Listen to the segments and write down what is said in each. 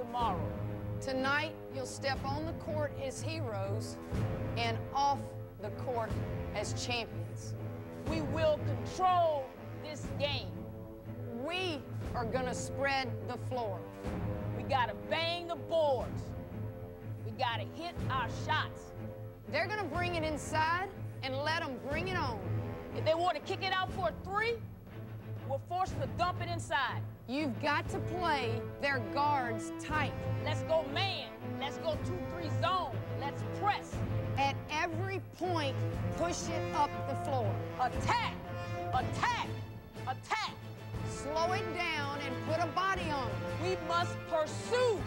tomorrow. Tonight, you'll step on the court as heroes and off the court as champions. We will control this game. We are going to spread the floor. We got to bang the boards. We got to hit our shots. They're going to bring it inside and let them bring it on. If they want to kick it out for a three, we're forced to dump it inside. You've got to play their guards tight. Let's go man. Let's go 2-3 zone. Let's press. At every point, push it up the floor. Attack! Attack! Attack! Slow it down and put a body on it. We must pursue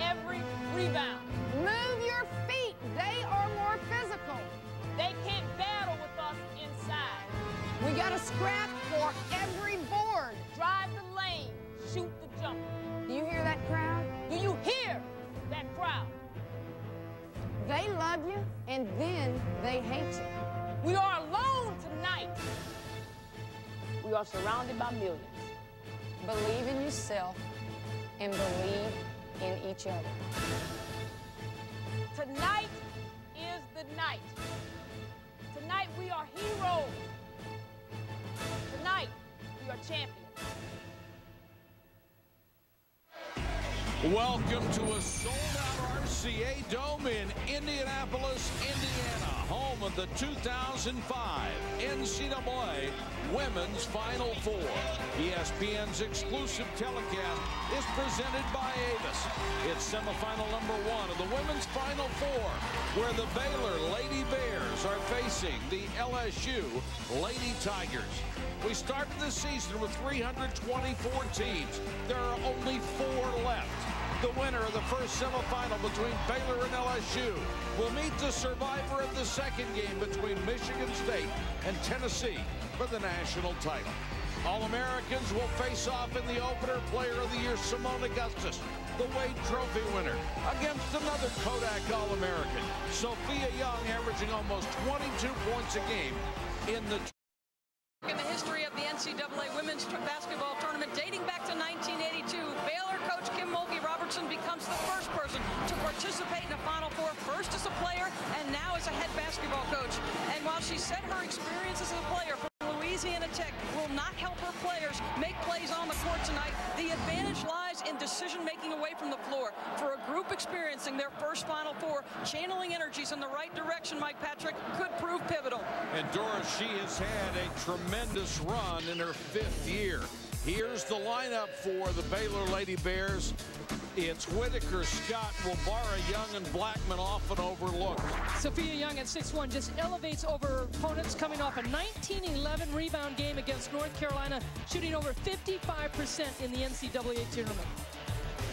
every rebound. Move your feet. They are more physical. They can't battle with us inside. We got to scrap for every board. Drive the. Shoot the jumper. Do you hear that crowd? Do you hear that crowd? They love you, and then they hate you. We are alone tonight. We are surrounded by millions. Believe in yourself and believe in each other. Tonight is the night. Tonight we are heroes. Tonight we are champions. Welcome to a sold-out RCA Dome in Indianapolis, Indiana, home of the 2005 NCAA Women's Final Four. ESPN's exclusive telecast is presented by Avis. It's semifinal number one of the Women's Final Four, where the Baylor Lady Bears are facing the LSU Lady Tigers. We started the season with 324 teams. There are only four left. The winner of the first semifinal between Baylor and LSU will meet the survivor of the second game between Michigan State and Tennessee for the national title. All-Americans will face off in the opener player of the year, Seimone Augustus, the Wade Trophy winner, against another Kodak All-American, Sophia Young, averaging almost 22 points a game in the in the history of the NCAA women's basketball tournament dating back to 1982, Baylor coach Kim Mulkey Robertson becomes the first person to participate in a Final Four, first as a player and now as a head basketball coach. And while she said her experience as a player from Louisiana Tech will not help her players make plays on the court tonight, the advantage lies in decision-making away from the floor. For a group experiencing their first Final Four, channeling energies in the right direction, Mike Patrick, could prove pivotal. And Doris, she has had a tremendous run in her fifth year. Here's the lineup for the Baylor Lady Bears. It's Whitaker, Scott, Wabara, Young, and Blackmon often overlooked. Sophia Young at 6-1 just elevates over her opponents coming off a 19-11 rebound game against North Carolina, shooting over 55% in the NCAA tournament.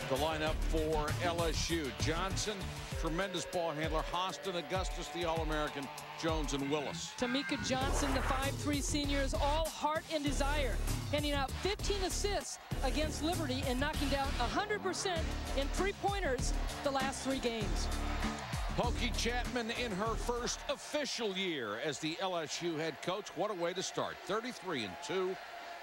The lineup for LSU. Johnson, tremendous ball handler. Hoston, Augustus, the All-American. Jones and Willis. Temeka Johnson, the 5'3 senior, is all heart and desire, handing out 15 assists against Liberty and knocking down 100% in three-pointers the last three games. Pokey Chatman in her first official year as the LSU head coach. What a way to start. 33 and 2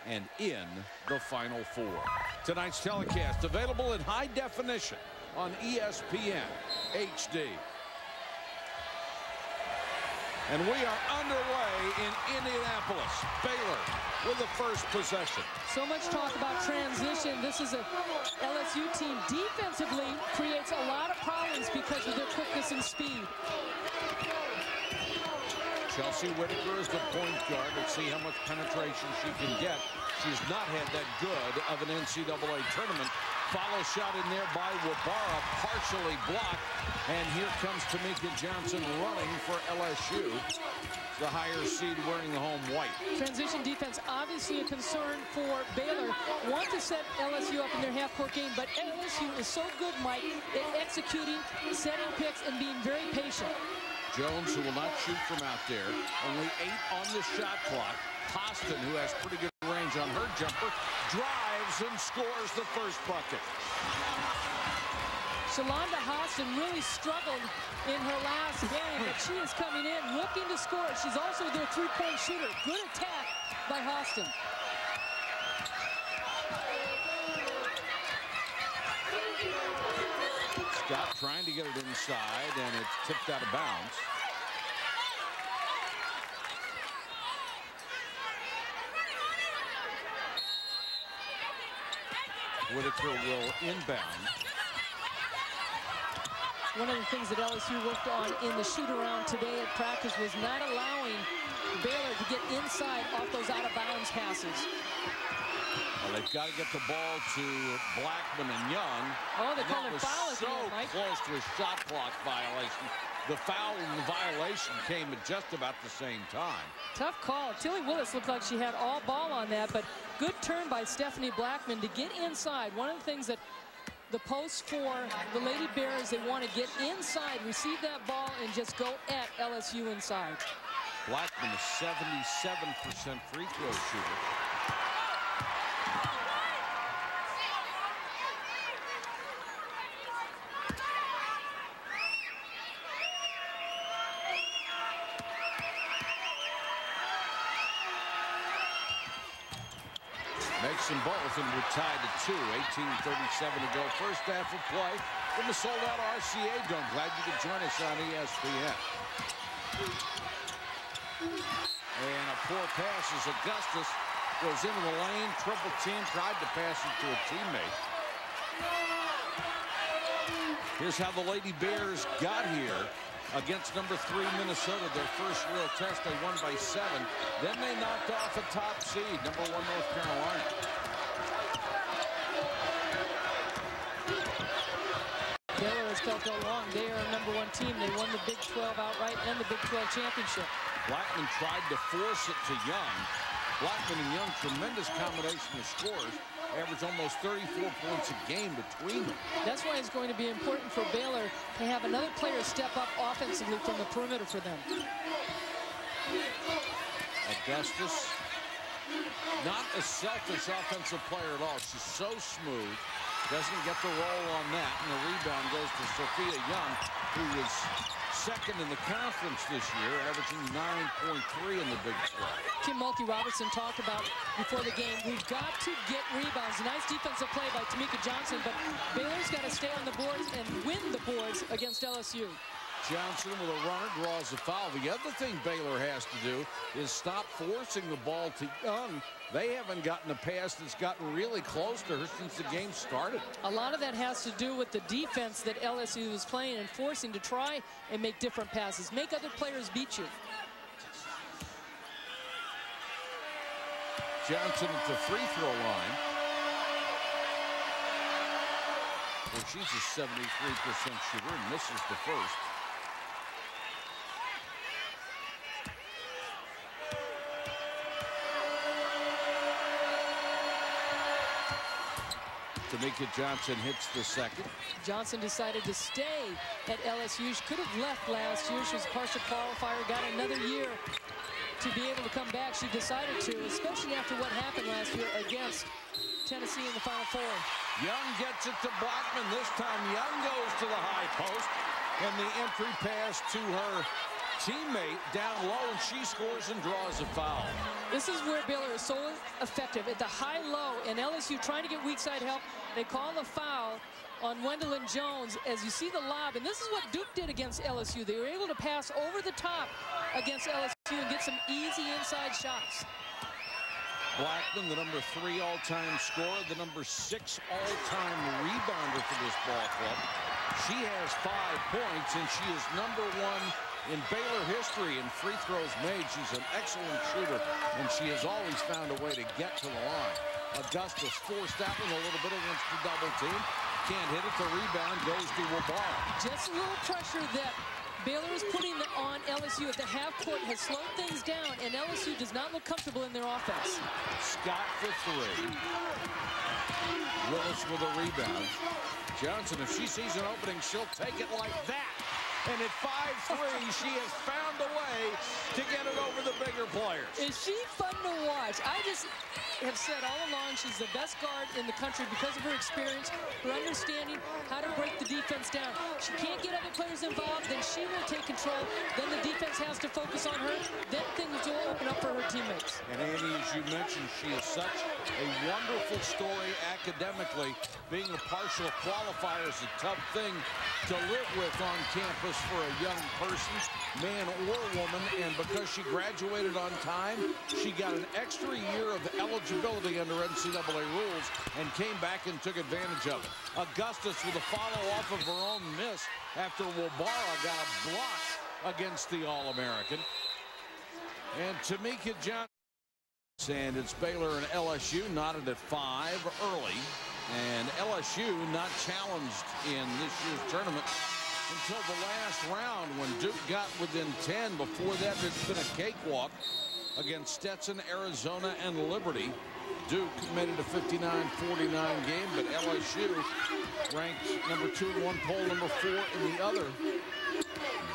and in the Final Four. Tonight's telecast available in high definition on ESPN HD. And we are underway in Indianapolis. Baylor with the first possession. So much talk about transition. This is a LSU team defensively creates a lot of problems because of their quickness and speed. Chelsea Whitaker is the point guard. Let's see how much penetration she can get. She's not had that good of an NCAA tournament. Follow shot in there by Wabara, partially blocked. And here comes Temeka Johnson running for LSU. The higher seed wearing the home white. Transition defense, obviously a concern for Baylor. Want to set LSU up in their half-court game, but LSU is so good, Mike, at executing, setting picks, and being very patient. Jones, who will not shoot from out there. Only eight on the shot clock. Hoston, who has pretty good range on her jumper, drives and scores the first bucket. Scholanda Hoston really struggled in her last game, but she is coming in looking to score. She's also their three-point shooter. Good attack by Hoston. Scott trying to get it inside, and it's tipped out of bounds. Whitaker will inbound. One of the things that LSU worked on in the shoot-around today at practice was not allowing Baylor to get inside off those out-of-bounds passes. They've got to get the ball to Blackman and Young. Oh, they're calling that was foul so Mike. close to a shot clock violation. The foul and the violation came at just about the same time. Tough call. Tilly Willis looked like she had all ball on that, but good turn by Steffanie Blackmon to get inside. One of the things that the post for the Lady Bears, they want to get inside, receive that ball, and just go at LSU inside. Blackman is 77% free throw shooter. Tied at two. 18.37 to go. First half of play from the sold-out RCA Dome. Glad you could join us on ESPN. And a poor pass as Augustus goes into the lane. Triple team tried to pass it to a teammate. Here's how the Lady Bears got here against number three Minnesota. Their first real test, they won by seven. Then they knocked off a top seed, number one North Carolina. Baylor has felt all along they are a number one team. They won the Big 12 outright and the Big 12 championship. Blackmon tried to force it to Young. Blackmon and Young, tremendous combination of scores. Average almost 34 points a game between them. That's why it's going to be important for Baylor to have another player step up offensively from the perimeter for them. Augustus, not a selfish offensive player at all. She's so smooth. Doesn't get the roll on that. And the rebound goes to Sophia Young, who was second in the conference this year, averaging 9.3 in the Big 12. Kim Mulkey-Robertson talked about before the game, we've got to get rebounds. Nice defensive play by Temeka Johnson, but Baylor's got to stay on the boards and win the boards against LSU. Johnson with a runner draws a foul. The other thing Baylor has to do is stop forcing the ball to Young. They haven't gotten a pass that's gotten really close to her since the game started. A lot of that has to do with the defense that LSU is playing and forcing to try and make different passes. Make other players beat you. Johnson at the free throw line. Well, she's a 73% shooter and misses the first. Temeka Johnson hits the second. Johnson decided to stay at LSU. She could have left last year. She was a partial qualifier, got another year to be able to come back. She decided to, especially after what happened last year against Tennessee in the Final Four. Young gets it to Blackmon. This time Young goes to the high post. And the entry pass to her teammate down low, and she scores and draws a foul. This is where Baylor is so effective at the high-low, and LSU trying to get weak side help. They call the foul on Wendlyn Jones as you see the lob, and this is what Duke did against LSU. They were able to pass over the top against LSU and get some easy inside shots. Blackmon, the number three all-time scorer, the number six all-time rebounder for this ball club. She has five points, and she is number one in Baylor history in free throws made. She's an excellent shooter, and she has always found a way to get to the line. Augustus forced that one a little bit against the double team. Can't hit it. The rebound goes to Wabara. Just a little pressure that Baylor is putting on LSU at the half court has slowed things down, and LSU does not look comfortable in their offense. Scott for three. Willis with a rebound. Johnson, if she sees an opening, she'll take it like that. And at 5'3", she has found a way to get it over the bigger players. Is she fun to watch? I just have said all along she's the best guard in the country because of her experience, her understanding how to break the defense down. She can't get other players involved, then she will take control. Then the defense has to focus on her. Then things will open up for her teammates. And Annie, as you mentioned, she is such a wonderful story academically. Being a partial qualifier is a tough thing to live with on campus for a young person, man or woman. And because she graduated on time, she got an extra year of eligibility under NCAA rules and came back and took advantage of it. Augustus with a follow off of her own miss after Wabara got a block against the All-American. And Temeka Johnson. And it's Baylor and LSU knotted at five early. And LSU not challenged in this year's tournament until the last round when Duke got within 10. Before that, it's been a cakewalk against Stetson, Arizona, and Liberty. Duke it a 59-49 game, but LSU ranked number two in one poll, number four in the other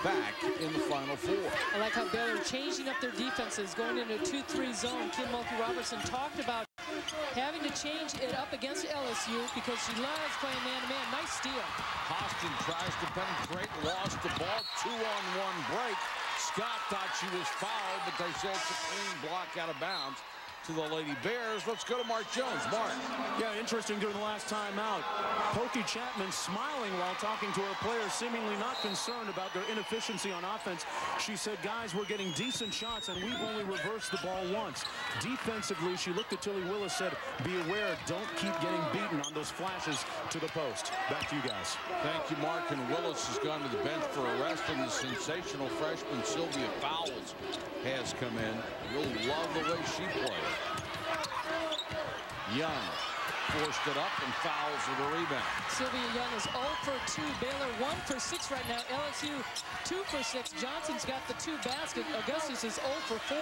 back in the Final Four. I like how Baylor changing up their defenses, going into a 2-3 zone. Kim Mulkey-Robertson talked about having to change it up against LSU because she loves playing man-to-man. -man. Nice steal. Hoston tries to penetrate, lost the ball, two-on-one break. Scott thought she was fouled, but they said it's a clean block out of bounds to the Lady Bears. Let's go to Mark Jones. Mark. Yeah, interesting during the last time out. Pokey Chatman smiling while talking to her players, seemingly not concerned about their inefficiency on offense. She said, guys, we're getting decent shots, and we've only reversed the ball once. Defensively, she looked at Tilly Willis, said, be aware, don't keep getting beaten on those flashes to the post. Back to you guys. Thank you, Mark. And Willis has gone to the bench for a rest, and the sensational freshman Sylvia Fowles has come in. You'll love the way she plays. Young forced it up and fouls with a rebound. Sylvia Young is 0 for 2. Baylor 1 for 6 right now. LSU 2 for 6. Johnson's got the two baskets. Augustus is 0 for 4.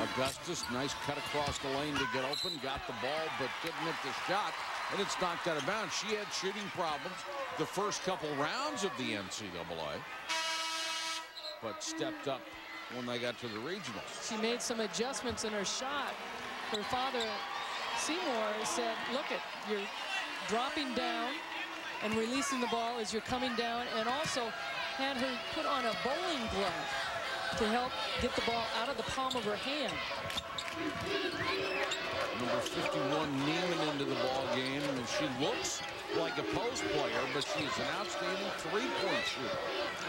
Augustus, nice cut across the lane to get open. Got the ball, but didn't hit the shot. And it's knocked out of bounds. She had shooting problems the first couple rounds of the NCAA. But stepped up when they got to the regionals. She made some adjustments in her shot. Her father, Seymour, said, look it, you're dropping down and releasing the ball as you're coming down and also had her put on a bowling glove to help get the ball out of the palm of her hand. Number 51 Niemann into the ball game, and she looks like a post player, but she's an outstanding three-point shooter.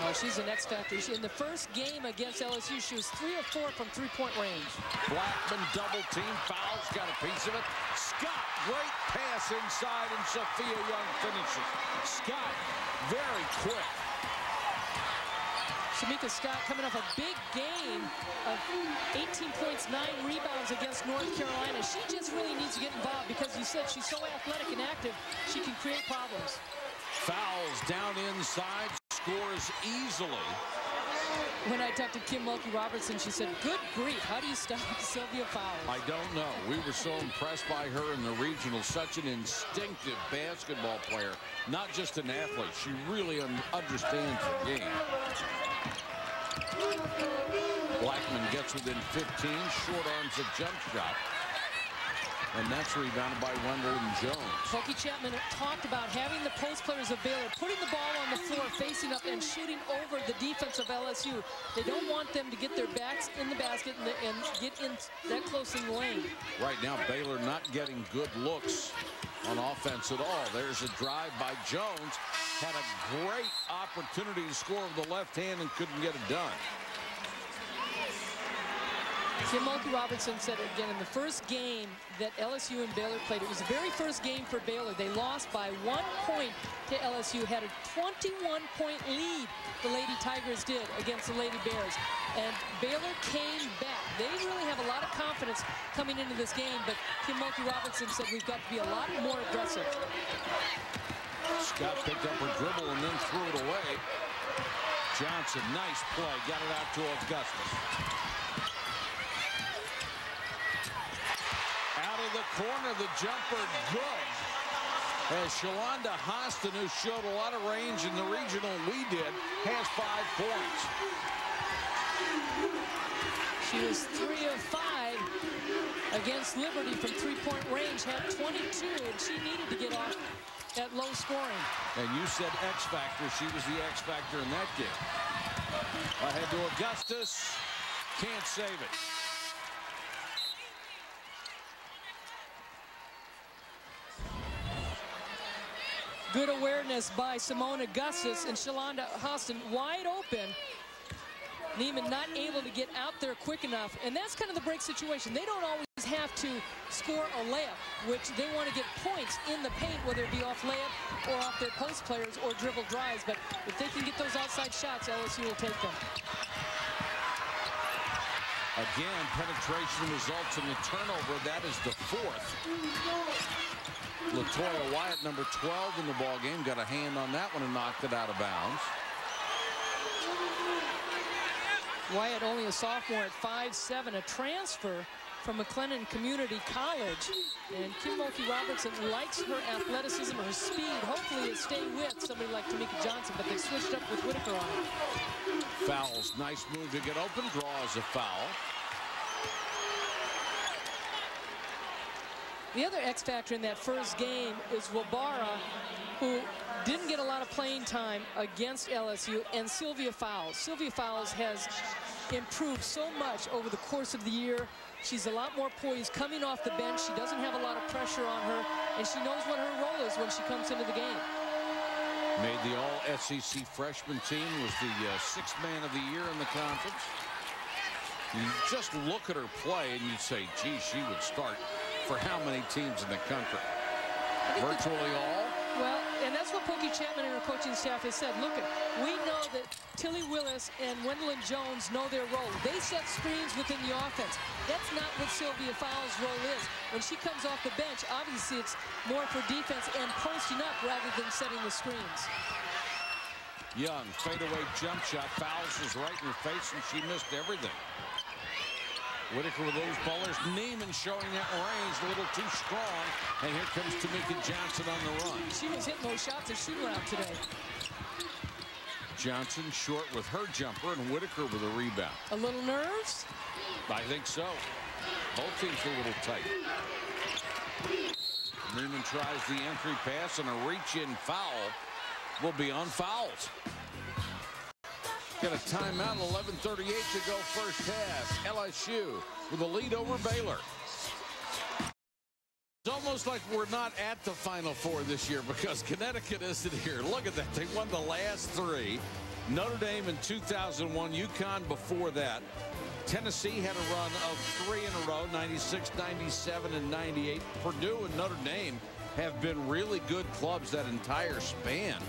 Oh, she's an X factor. She, in the first game against LSU, she was three or four from three-point range. Blackmon double team fouls, got a piece of it. Scott, great pass inside, and Sophia Young finishes. Scott, very quick. Chameka Scott coming off a big game of 18 points, 9 rebounds against North Carolina. She just really needs to get involved because you said she's so athletic and active, she can create problems. Fouls down inside, scores easily. When I talked to Kim Mulkey-Robertson, she said, good grief, how do you stop Sylvia Fowles? I don't know. We were so impressed by her in the regional. Such an instinctive basketball player, not just an athlete. She really un understands the game. Blackmon gets within 15, short arms a jump shot. And that's rebounded by Wendell and Jones. Pokey Chatman talked about having the post players of Baylor putting the ball on the floor, facing up and shooting over the defense of LSU. They don't want them to get their backs in the basket and, the, and get in that close in the lane. Right now, Baylor not getting good looks on offense at all. There's a drive by Jones. Had a great opportunity to score with the left hand and couldn't get it done. Kim Mulkey Robertson said it again in the first game that LSU and Baylor played, it was the very first game for Baylor. They lost by one point to LSU, had a 21-point lead, the Lady Tigers did against the Lady Bears. And Baylor came back. They really have a lot of confidence coming into this game, but Kim Mulkey Robertson said we've got to be a lot more aggressive. Scott picked up her dribble and then threw it away. Johnson, nice play, got it out to Augustus. Out of the corner, the jumper, good. As Scholanda Hoston, who showed a lot of range in the regional we did, has five points. She was three of five against Liberty from three-point range, had 22, and she needed to get off that low scoring. And you said X factor. She was the X factor in that game. Ahead to Augustus. Can't save it. Good awareness by Seimone Augustus and Scholanda Hoston wide open. Niemann not able to get out there quick enough. And that's kind of the break situation. They don't always have to score a layup, which they want to get points in the paint, whether it be off layup or off their post players or dribble drives. But if they can get those outside shots, LSU will take them. Again, penetration results in the turnover. That is the fourth. Latoya Wyatt, number 12 in the ball game, got a hand on that one and knocked it out of bounds. Wyatt only a sophomore at 5'7", a transfer from McLennan Community College. And Kim Mulkey Robertson likes her athleticism, her speed. Hopefully it stay with somebody like Temeka Johnson, but they switched up with Whitaker on it. Fouls. Nice move to get open. Draws a foul. The other X factor in that first game is Wabara, who didn't get a lot of playing time against LSU, and Sylvia Fowles. Sylvia Fowles has improved so much over the course of the year. She's a lot more poised coming off the bench. She doesn't have a lot of pressure on her, and she knows what her role is when she comes into the game. Made the all-SEC freshman team, was the uh, sixth man of the year in the conference. You just look at her play and you say, gee, she would start for how many teams in the country? Virtually all? Well, and that's what Pokey Chatman and her coaching staff has said. Look, we know that Tilly Willis and Wendolyn Jones know their role. They set screens within the offense. That's not what Sylvia Fowles' role is. When she comes off the bench, obviously it's more for defense and posting up rather than setting the screens. Young, fadeaway jump shot. Fowles was right in her face, and she missed everything. Whitaker with those ballers. Niemann showing that range a little too strong. And here comes Temeka Johnson on the run. She was hitting those shots at shoot around today. Johnson short with her jumper and Whitaker with a rebound. A little nerves? I think so. Both teams a little tight. Niemann tries the entry pass and a reach-in foul will be on fouls. Got a timeout, 11.38 to go first half. LSU with a lead over Baylor. It's almost like we're not at the Final Four this year because Connecticut isn't here. Look at that. They won the last three. Notre Dame in 2001, UConn before that. Tennessee had a run of three in a row, 96, 97, and 98. Purdue and Notre Dame have been really good clubs that entire span.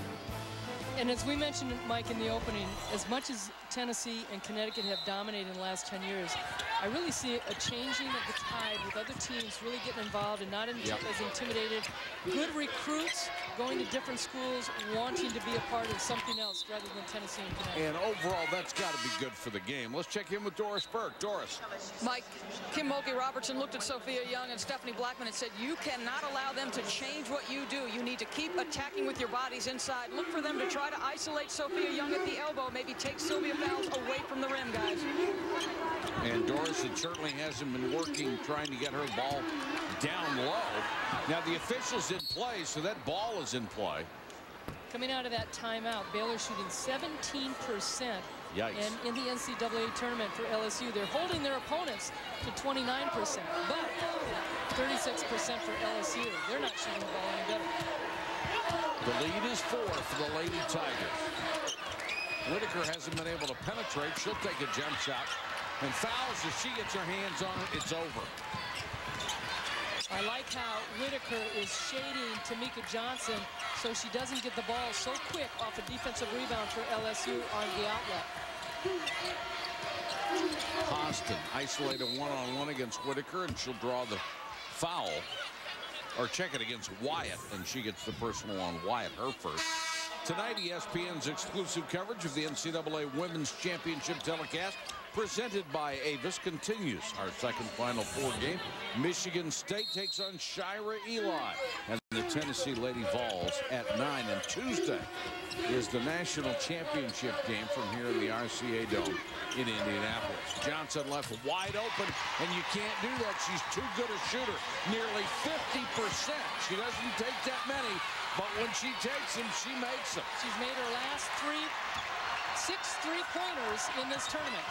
And as we mentioned, Mike, in the opening, as much as Tennessee and Connecticut have dominated in the last 10 years, I really see a changing of the tide with other teams really getting involved and not yep. as intimidated. Good recruits going to different schools, wanting to be a part of something else rather than Tennessee and Connecticut. And overall, that's got to be good for the game. Let's check in with Doris Burke. Doris. Mike, Kim Mulkey Robertson looked at Sophia Young and Steffanie Blackmon and said, you cannot allow them to change what you do. You need to keep attacking with your bodies inside. Look for them to try to isolate Sophia Young at the elbow, maybe take Sylvia Fowles away from the rim, guys. And Doris, it certainly hasn't been working trying to get her ball down low. Now the official's in play, so that ball is in play. Coming out of that timeout, Baylor shooting 17% Yikes. And in the NCAA tournament for LSU, they're holding their opponents to 29%, but 36% for LSU. They're not shooting the ball any better. The lead is four for the Lady Tigers. Whitaker hasn't been able to penetrate. She'll take a jump shot. And fouls as she gets her hands on it. It's over. I like how Whitaker is shading Temeka Johnson so she doesn't get the ball so quick off a defensive rebound for LSU on the outlet. Hoston isolated one-on-one -on -one against Whitaker, and she'll draw the foul. Or check it against Wyatt, and she gets the personal on Wyatt, her first. Tonight, ESPN's exclusive coverage of the NCAA Women's Championship telecast presented by Avis continues. Our second Final Four game. Michigan State takes on Shira Eli. And the Tennessee Lady Vols at 9. And Tuesday is the national championship game from here in the RCA Dome in Indianapolis. Johnson left wide open, and you can't do that. She's too good a shooter. Nearly 50%. She doesn't take that many, but when she takes them, she makes them. She's made her last three, six three-pointers in this tournament.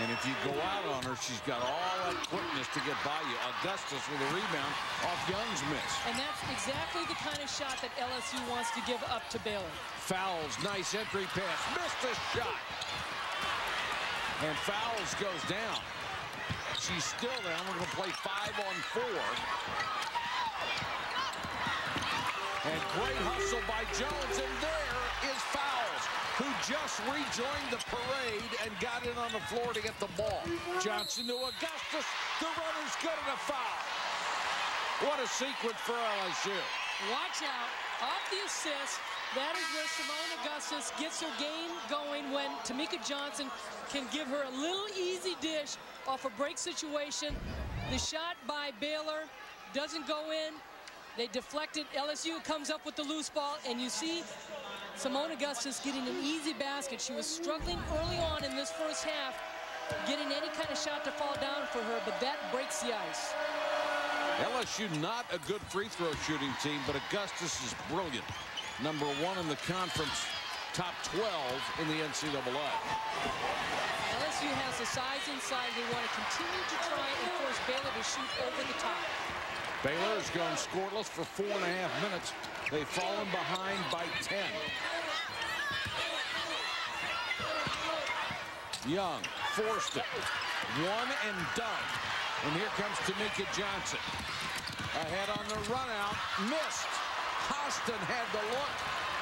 And if you go out on her, she's got all that quickness to get by you. Augustus with a rebound off Young's miss. And that's exactly the kind of shot that LSU wants to give up to Baylor. Fowles, nice entry pass. Missed the shot. And Fowles goes down. She's still down. We're going to play five on four. And great hustle by Jones. And there is Fowles, who just rejoined the parade and got in on the floor to get the ball. Johnson to Augustus. The runner's good and a foul. What a sequence for LSU. Watch out. Off the assist. That is where Seimone Augustus gets her game going when Temeka Johnson can give her a little easy dish off a break situation. The shot by Baylor doesn't go in. They deflect it. LSU comes up with the loose ball, and you see Seimone Augustus getting an easy basket. She was struggling early on in this first half, getting any kind of shot to fall down for her, but that breaks the ice. LSU not a good free throw shooting team, but Augustus is brilliant. Number one in the conference, top 12 in the NCAA. LSU has the size inside. They want to continue to try and force Baylor to shoot over the top. Baylor has gone scoreless for four and a half minutes. They've fallen behind by 10. Young forced it. One and done. And here comes Temeka Johnson. Ahead on the run out. Missed. Hoston had the look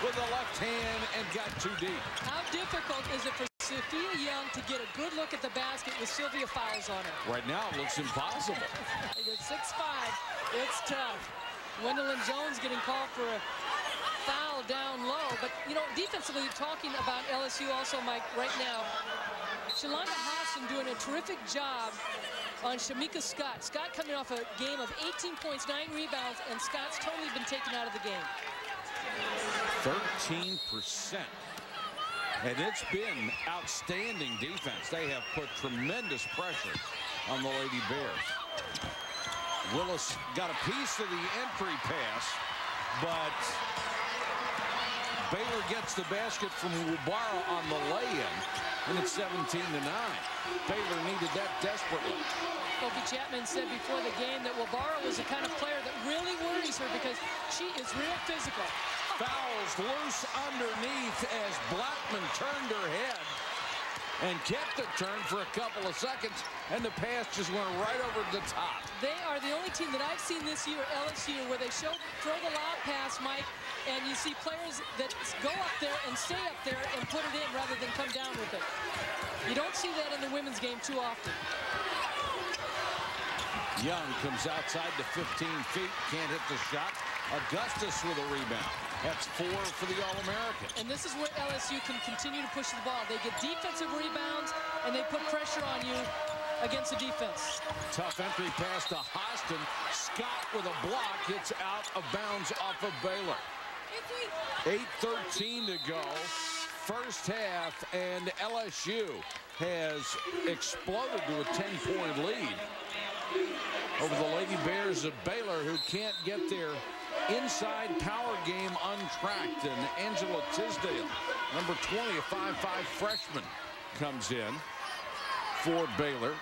with the left hand and got too deep. How difficult is it for Sophia Young to get a good look at the basket with Sylvia Fowles on her? Right now it looks impossible. At 6'5", it's tough. Gwendolyn Jones getting called for a foul down low. But, you know, defensively talking about LSU also, Mike, right now, Scholanda Hoston doing a terrific job on Chameka Scott. Scott coming off a game of 18 points, 9 rebounds, and Scott's totally been taken out of the game. 13%. And it's been outstanding defense. They have put tremendous pressure on the Lady Bears. Willis got a piece of the entry pass, but Baylor gets the basket from Wabara on the lay-in, and it's 17 to 9. Baylor needed that desperately. Pokey Chatman said before the game that Wabara was the kind of player that really worries her because she is real physical. Fowles loose underneath as Blackmon turned her head and kept it turned for a couple of seconds, and the pass just went right over the top. They are the only team that I've seen this year, LSU, where they show throw the lob pass, Mike, and you see players that go up there and stay up there and put it in rather than come down with it. You don't see that in the women's game too often. Young comes outside to 15 feet, can't hit the shot. Augustus with a rebound. That's four for the All-American. And this is where LSU can continue to push the ball. They get defensive rebounds, and they put pressure on you against the defense. Tough entry pass to Hoston. Scott with a block hits out of bounds off of Baylor. 8.13 to go. First half, and LSU has exploded to a 10-point lead over the Lady Bears of Baylor, who can't get their inside power game untracked. And Angela Tisdale, number 20, a 5'5 freshman, comes in for Baylor.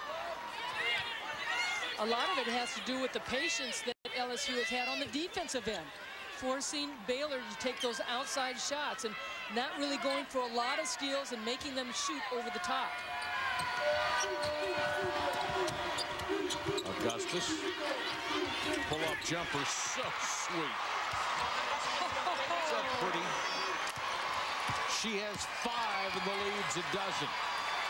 A lot of it has to do with the patience that LSU has had on the defensive end, forcing Baylor to take those outside shots and not really going for a lot of steals and making them shoot over the top. Augustus. Pull-up jumper, so sweet. so pretty. She has five and the lead's a dozen.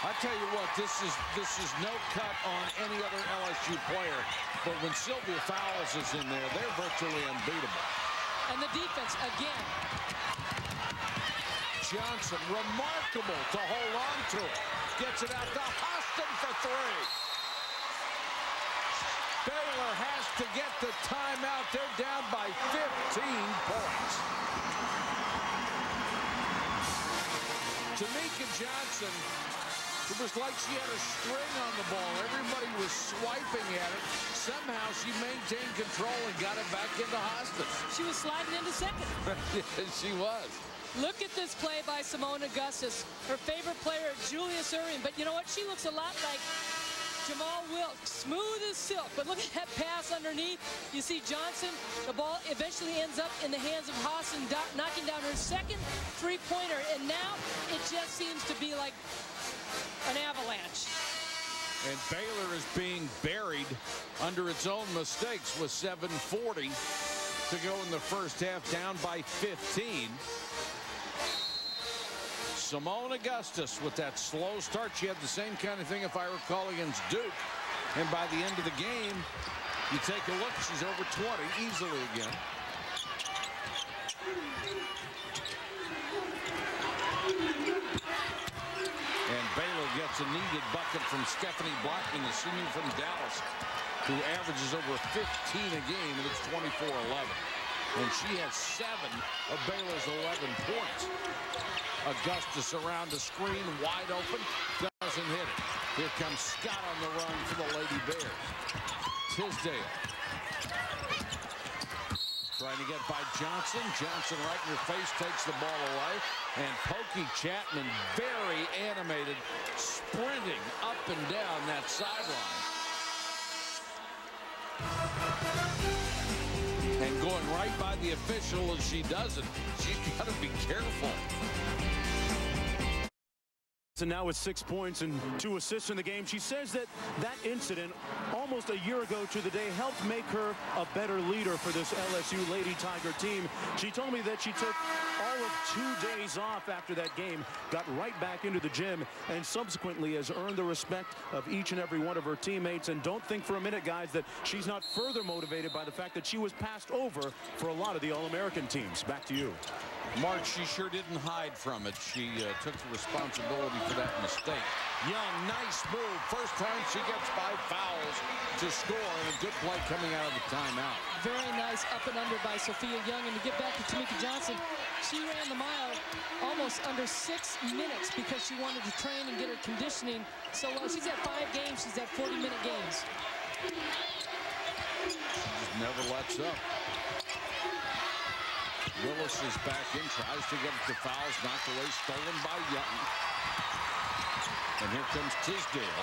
I tell you what, this is this is no cut on any other LSU player. But when Sylvia Fowles is in there, they're virtually unbeatable. And the defense, again. Johnson, remarkable to hold on to it. Gets it out to Hoston for three. Baylor has to get the timeout. They're down by 15 points. Temeka Johnson, it was like she had a string on the ball. Everybody was swiping at it. Somehow she maintained control and got it back into Hoston. She was sliding into second. she was. Look at this play by Seimone Augustus. Her favorite player, Julius Erving. But you know what? She looks a lot like Jamaal Wilkes, smooth as silk. But look at that pass underneath. You see Johnson, the ball eventually ends up in the hands of Hoston, knocking down her second three-pointer. And now it just seems to be like an avalanche. And Baylor is being buried under its own mistakes with 7.40 to go in the first half, down by 15. Seimone Augustus with that slow start. She had the same kind of thing, if I recall, against Duke. And by the end of the game, you take a look, she's over 20 easily again. And Baylor gets a needed bucket from Steffanie Blackmon, the senior from Dallas, who averages over 15 a game, and it's 24-11. And she has seven of Baylor's 11 points. Augustus around the screen, wide open, doesn't hit it. Here comes Scott on the run for the Lady Bears. Tisdale. Trying to get by Johnson. Johnson right in your face takes the ball away. And Pokey Chatman very animated, sprinting up and down that sideline. Right by the official as she doesn't. She's got to be careful. And now with six points and two assists in the game, she says that that incident almost a year ago to the day helped make her a better leader for this LSU Lady Tiger team. She told me that she took all of two days off after that game, got right back into the gym, and subsequently has earned the respect of each and every one of her teammates. And don't think for a minute, guys, that she's not further motivated by the fact that she was passed over for a lot of the All-American teams. Back to you. Mark, she sure didn't hide from it. She uh, took the responsibility for that mistake. Young, nice move. First time she gets five fouls to score, and a good play coming out of the timeout. Very nice up and under by Sophia Young. And to get back to Temeka Johnson, she ran the mile almost under six minutes because she wanted to train and get her conditioning so well. She's at five games. She's at 40-minute games. She just never lets up. Willis is back in, tries to get the fouls knocked away, stolen by Young. And here comes Tisdale,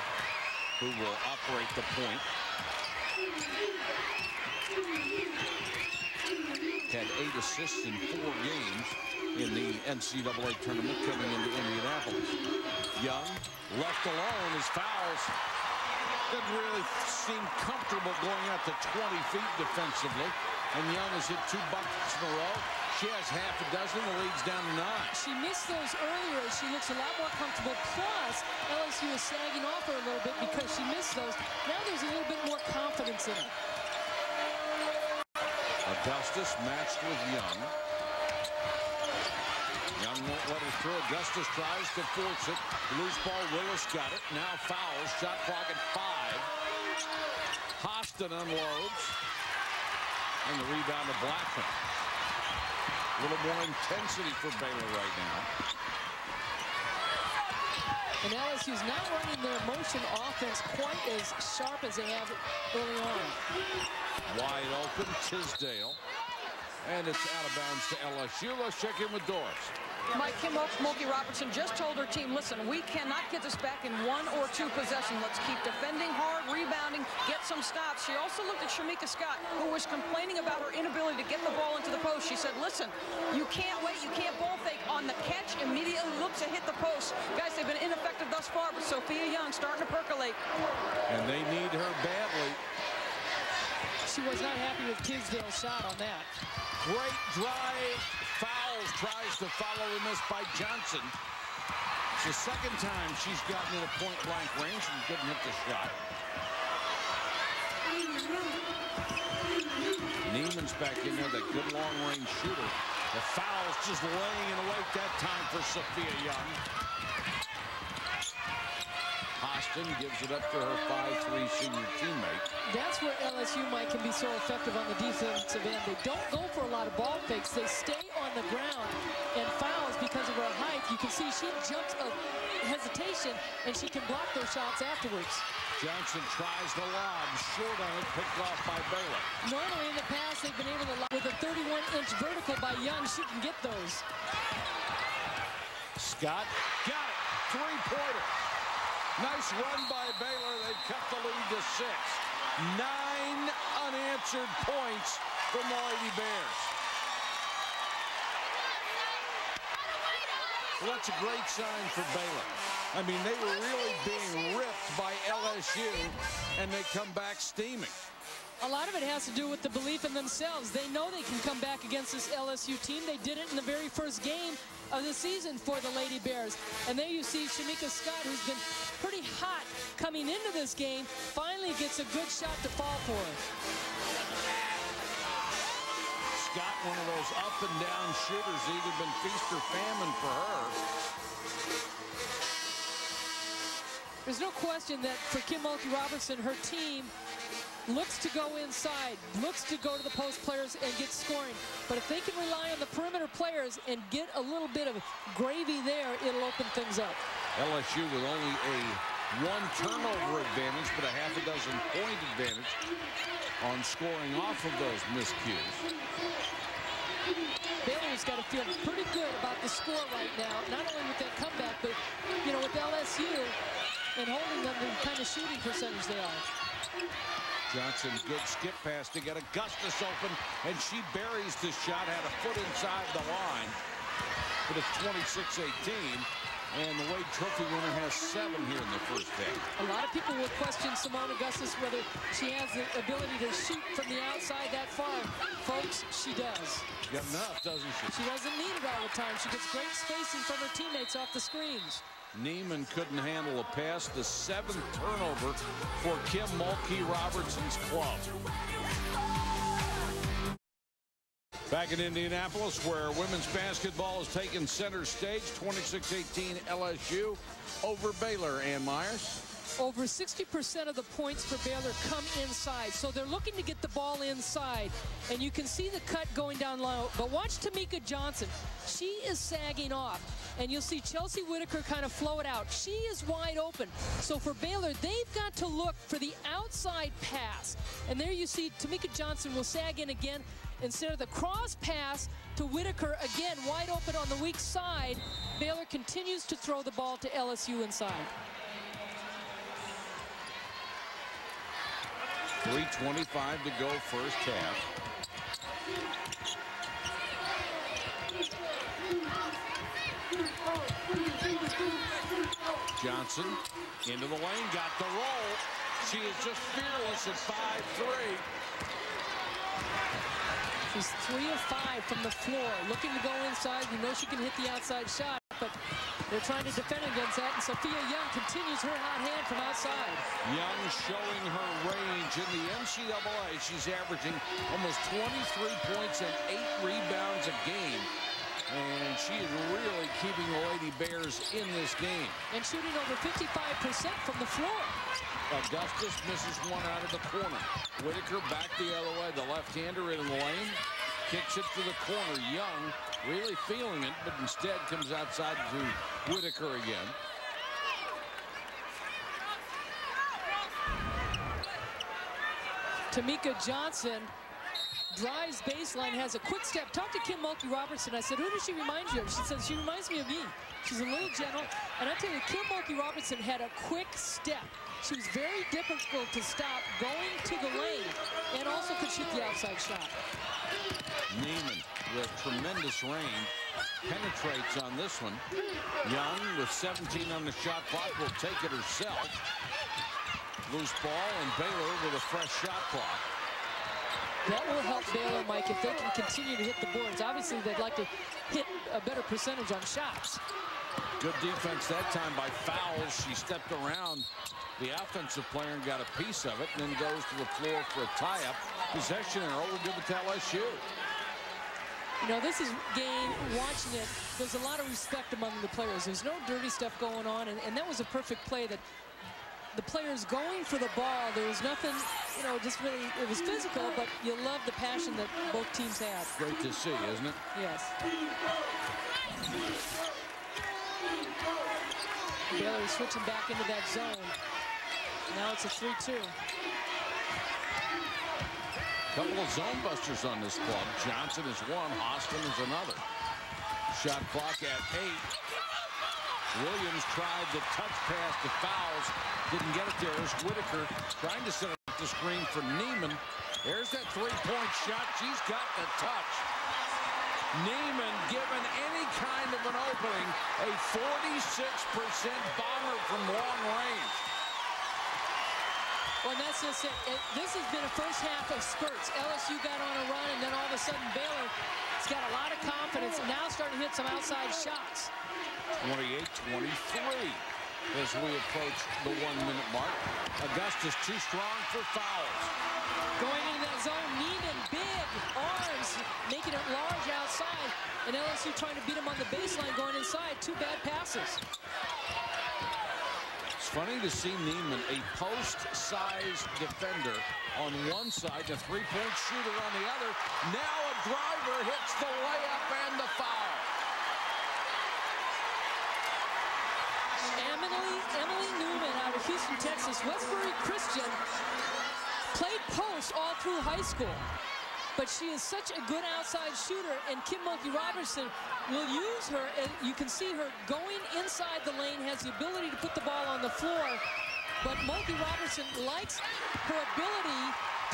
who will operate the point. Had eight assists in four games in the NCAA tournament coming into Indianapolis. Young, left alone, his fouls. didn't really seem comfortable going out to 20 feet defensively. And Young has hit two buckets in a row. She has half a dozen. The lead's down to nine. She missed those earlier. She looks a lot more comfortable. Plus, LSU is sagging off her a little bit because she missed those. Now there's a little bit more confidence in her. Augustus matched with Young. Young won't let her through. Augustus tries to force it. Loose ball. Willis got it. Now fouls. Shot clock at five. Hoston unloads. And the rebound to Blackmon. A little more intensity for Baylor right now. And LSU's not running their motion offense quite as sharp as they have early on. Wide open, Tisdale. And it's out of bounds to LSU. Let's check in with Doris. Mike Kim Mulkey Robertson just told her team, listen, we cannot get this back in one or two possessions. Let's keep defending hard, rebounding, get some stops. She also looked at Chameka Scott, who was complaining about her inability to get the ball into the post. She said, listen, you can't wait, you can't ball fake. On the catch, immediately look to hit the post. Guys, they've been ineffective thus far, but Sophia Young starting to percolate. And they need her badly. She was not happy with Tisdale's shot on that. Great drive. Tries to follow the miss by Johnson. It's the second time she's gotten in a point-blank range and couldn't hit the shot. Niemann's back in there, that good long-range shooter. The foul's just laying in wait that time for Sophia Young. Hoston gives it up to her 5'3 senior teammate. That's where LSU, Mike, can be so effective on the defensive end. They don't go for a lot of ball fakes. They stay on the ground and fouls because of her height. You can see she jumps a hesitation, and she can block those shots afterwards. Johnson tries the lob, short on it, picked off by Baylor. Normally in the past, they've been able to, with a 31-inch vertical by Young, she can get those. Scott got it. Three-pointer. Nice run by Baylor. They cut the lead to six. Nine unanswered points from the Lady Bears. Well, that's a great sign for Baylor. I mean, they were really being ripped by LSU, and they come back steaming. A lot of it has to do with the belief in themselves. They know they can come back against this LSU team. They did it in the very first game of the season for the Lady Bears. And there you see Chameka Scott, who's been pretty hot coming into this game, finally gets a good shot to fall for her. Scott, one of those up and down shooters, either been feast or famine for her. There's no question that for Kim Mulkey Robertson, her team looks to go inside, looks to go to the post players and get scoring. But if they can rely on the perimeter players and get a little bit of gravy there, it'll open things up. LSU with only a one turnover advantage, but a half a dozen point advantage on scoring off of those miscues. Baylor's got to feel pretty good about the score right now, not only with that comeback, but, you know, with LSU and holding them to the kind of shooting percentage they are. Johnson, good skip pass to get Augustus open, and she buries the shot, had a foot inside the line. But it's 26-18, and the Wade Trophy winner has seven here in the first half. A lot of people will question Seimone Augustus whether she has the ability to shoot from the outside that far. Folks, she does. Got enough, doesn't she? She doesn't need it all the time. She gets great spacing from her teammates off the screens. Niemann couldn't handle a pass. The seventh turnover for Kim Mulkey Robertson's club. Back in Indianapolis, where women's basketball is taking center stage, 26-18 LSU over Baylor. and Meyers. Over 60% of the points for Baylor come inside. So they're looking to get the ball inside. And you can see the cut going down low. But watch Temeka Johnson. She is sagging off. And you'll see Chelsea Whitaker kind of flow it out. She is wide open. So for Baylor, they've got to look for the outside pass. And there you see Temeka Johnson will sag in again. Instead of the cross pass to Whitaker, again, wide open on the weak side, Baylor continues to throw the ball to LSU inside. 3.25 to go first half. Johnson into the lane, got the roll. She is just fearless at 5-3. She's three of five from the floor, looking to go inside. You know she can hit the outside shot, but they're trying to defend against that, and Sophia Young continues her hot hand from outside. Young showing her range in the NCAA. She's averaging almost 23 points and eight rebounds a game. And she is really keeping the Lady Bears in this game. And shooting over 55% from the floor. Augustus misses one out of the corner. Whitaker back the other way. The left-hander in the lane. Kicks it to the corner. Young really feeling it, but instead comes outside to Whitaker again. Temeka Johnson drives baseline, has a quick step. Talk to Kim Mulkey Robertson. I said, who does she remind you of? She said, she reminds me of me. She's a little gentle. And I tell you, Kim Mulkey Robertson had a quick step. She was very difficult to stop going to the lane and also could shoot the outside shot. Niemann with tremendous range penetrates on this one. Young with 17 on the shot clock will take it herself. Loose ball and Baylor with a fresh shot clock. That will help Baylor, Mike, if they can continue to hit the boards. Obviously, they'd like to hit a better percentage on shots. Good defense that time by Fowles. She stepped around the offensive player and got a piece of it and then goes to the floor for a tie-up. Possession arrow will give it to LSU. You know, this is game, watching it, there's a lot of respect among the players. There's no dirty stuff going on, and, and that was a perfect play that the players going for the ball. There was nothing, you know, just really, it was physical, but you love the passion that both teams have. Great to see, isn't it? Yes. Baylor switching back into that zone. Now it's a 3-2. Couple of zone busters on this club. Johnson is one, Austin is another. Shot clock at eight. Williams tried the touch pass to Fowles. Didn't get it there. There's Whitaker trying to set up the screen for Niemann. There's that three-point shot. She's got the touch. Niemann given any kind of an opening. A 46% bomber from long range. Well, that's just it. it. This has been a first half of spurts. LSU got on a run, and then all of a sudden Baylor has got a lot of confidence. Now starting to hit some outside shots. 28-23 as we approach the one-minute mark. Augustus too strong for Fowles. Going into that zone, Niemann big arms, making it large outside. And LSU trying to beat him on the baseline going inside. Two bad passes. It's funny to see Niemann, a post-sized defender on one side, a three-point shooter on the other. Now a hits the layup and the foul. Emily, Emily Niemann out of Houston, Texas, Westbury Christian, played post all through high school. But she is such a good outside shooter, and Kim Mulkey Robertson will use her, and you can see her going inside the lane, has the ability to put the ball on the floor. But Mulkey Robertson likes her ability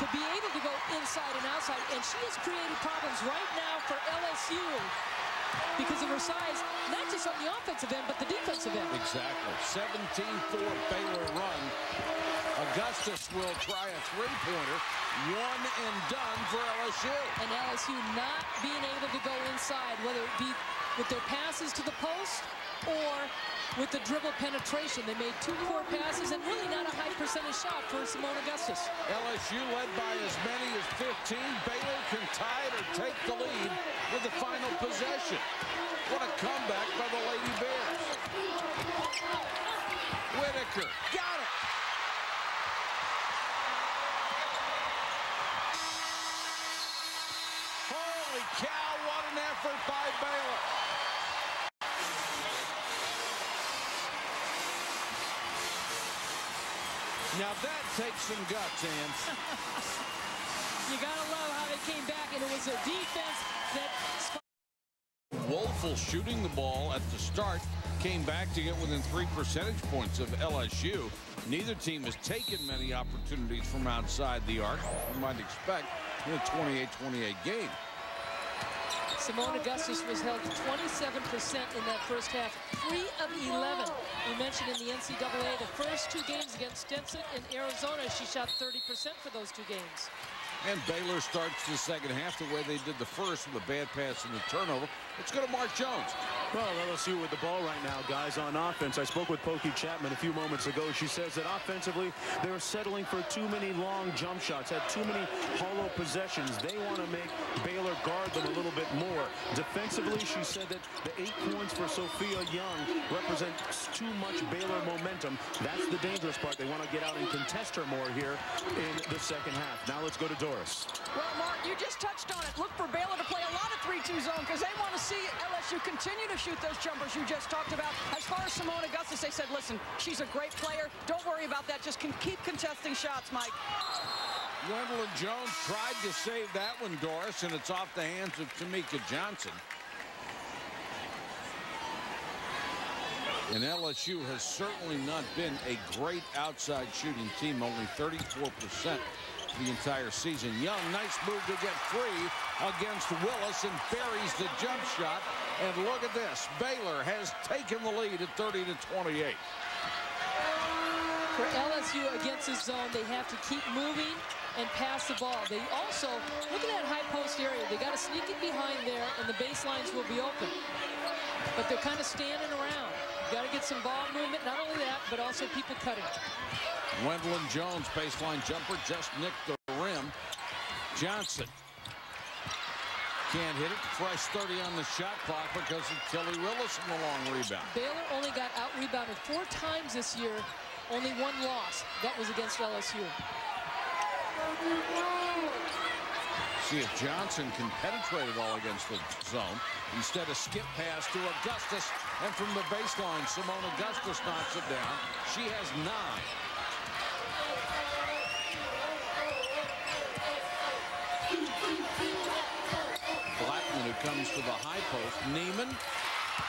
to be able to go inside and outside, and she has created problems right now for LSU because of her size, not just on the offensive end, but the defensive end. Exactly. 17-4 Baylor run. Augustus will try a three-pointer. One and done for LSU. And LSU not being able to go inside, whether it be with their passes to the post or with the dribble penetration. They made two poor passes and really not a high percentage shot for Seimone Augustus. LSU led by as many as 15. Baylor can tie it or take the lead with the final possession. What a comeback by the Lady Bears. Whitaker got it. Now that takes some guts, Ann. You gotta love how they came back, and it was a defense that Woeful shooting the ball at the start came back to get within three percentage points of LSU. Neither team has taken many opportunities from outside the arc. You might expect in a 28-28 game. Seimone Augustus was held 27% in that first half, 3 of 11. We mentioned in the NCAA the first two games against Stetson in Arizona, she shot 30% for those two games. And Baylor starts the second half the way they did the first with a bad pass and the turnover. Let's go to Mark Jones. Well, LSU with the ball right now, guys, on offense. I spoke with Pokey Chatman a few moments ago. She says that offensively, they're settling for too many long jump shots, had too many hollow possessions. They want to make Baylor guard them a little bit more. Defensively, she said that the eight points for Sophia Young represents too much Baylor momentum. That's the dangerous part. They want to get out and contest her more here in the second half. Now let's go to Doris. Well, Mark, you just touched on it. Look for Baylor to play a lot of 3-2 zone because they want to see LSU continue to shoot those jumpers you just talked about. As far as Seimone Augustus, they said, listen, she's a great player. Don't worry about that. Just can keep contesting shots, Mike. Wendlyn Jones tried to save that one, Doris, and it's off the hands of Temeka Johnson. And LSU has certainly not been a great outside shooting team, only 34% the entire season. Young, nice move to get free against Willis and buries the jump shot. And look at this. Baylor has taken the lead at 30 to 28. For LSU against the zone, they have to keep moving and pass the ball. They also, look at that high post area. They got to sneak it behind there, and the baselines will be open. But they're kind of standing around. You Got to get some ball movement. Not only that, but also people cutting. Wendlyn Jones, baseline jumper, just nicked the rim. Johnson Can't hit it. Fresh 30 on the shot clock because of Kelly Willis in the long rebound. Baylor only got out-rebounded four times this year. Only one loss. That was against LSU. See if Johnson can penetrate it all against the zone. Instead, a skip pass to Augustus. And from the baseline, Seimone Augustus knocks it down. She has nine. Comes to the high post. Niemann.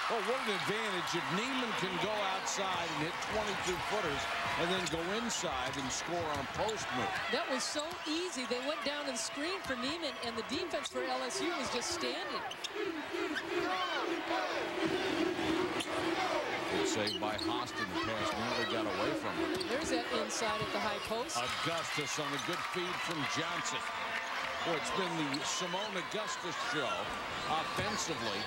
Oh, what an advantage if Niemann can go outside and hit 22-footers and then go inside and score on a post move. That was so easy. They went down and screened for Niemann, and the defense for LSU was just standing. Good save by Hoston. The pass nearly got away from him. There's that inside at the high post. Augustus on a good feed from Johnson. Boy, it's been the Seimone Augustus show offensively.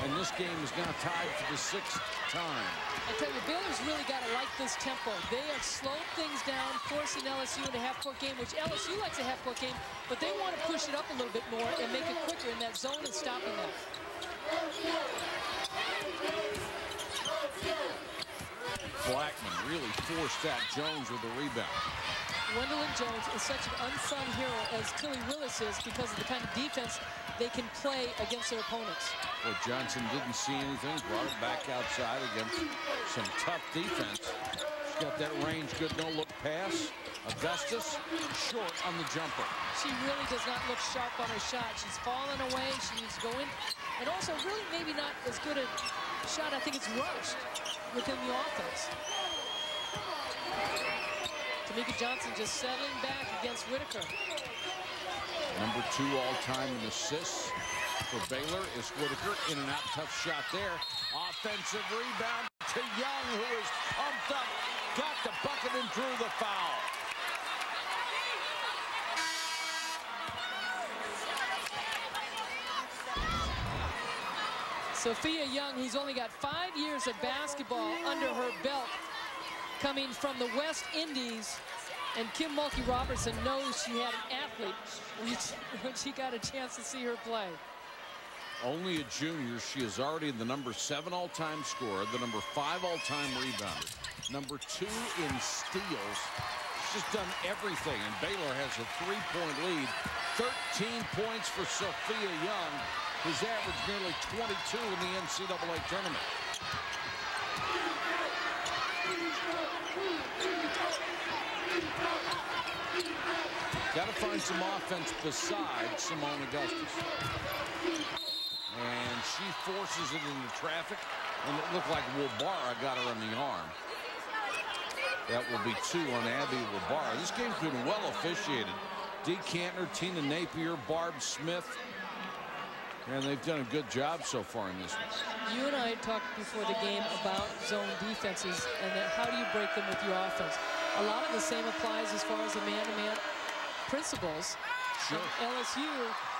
And this game is now tied for the sixth time. I tell you, Baylor's really got to like this tempo. They have slowed things down, forcing LSU into a half-court game, which LSU likes a half-court game, but they want to push it up a little bit more and make it quicker in that zone and stopping that. Blackmon really forced that Jones with the rebound. Wendlyn Jones is such an unsung hero as Tilly Willis is because of the kind of defense they can play against their opponents. Well, Johnson didn't see anything, brought it back outside against some tough defense. She's got that range, good no-look pass. Augustus, short on the jumper. She really does not look sharp on her shot. She's falling away, she's going, and also really maybe not as good a shot. I think it's rushed within the offense. Temeka Johnson just settling back against Whitaker. Number two all-time in assists for Baylor is Whitaker. In and out, tough shot there. Offensive rebound to Young, who is pumped up, got the bucket and drew the foul. Sophia Young, who's only got five years of basketball under her belt, coming from the West Indies. And Kim Mulkey Robertson knows she had an athlete when she got a chance to see her play. Only a junior, she is already the number seven all-time scorer, the number five all-time rebounder, number two in steals. She's just done everything, and Baylor has a three-point lead. 13 points for Sophia Young, who's averaged nearly 22 in the NCAA tournament. Got to find some offense besides Seimone Augustus. And she forces it into traffic, and it looked like Wabara got her in the arm. That will be two on Abby Wabara. This game's been well officiated. Dee Kantner, Tina Napier, Barb Smith. And they've done a good job so far in this one. You and I talked before the game about zone defenses and how do you break them with your offense. A lot of the same applies as far as the man-to-man -man principles. Sure. LSU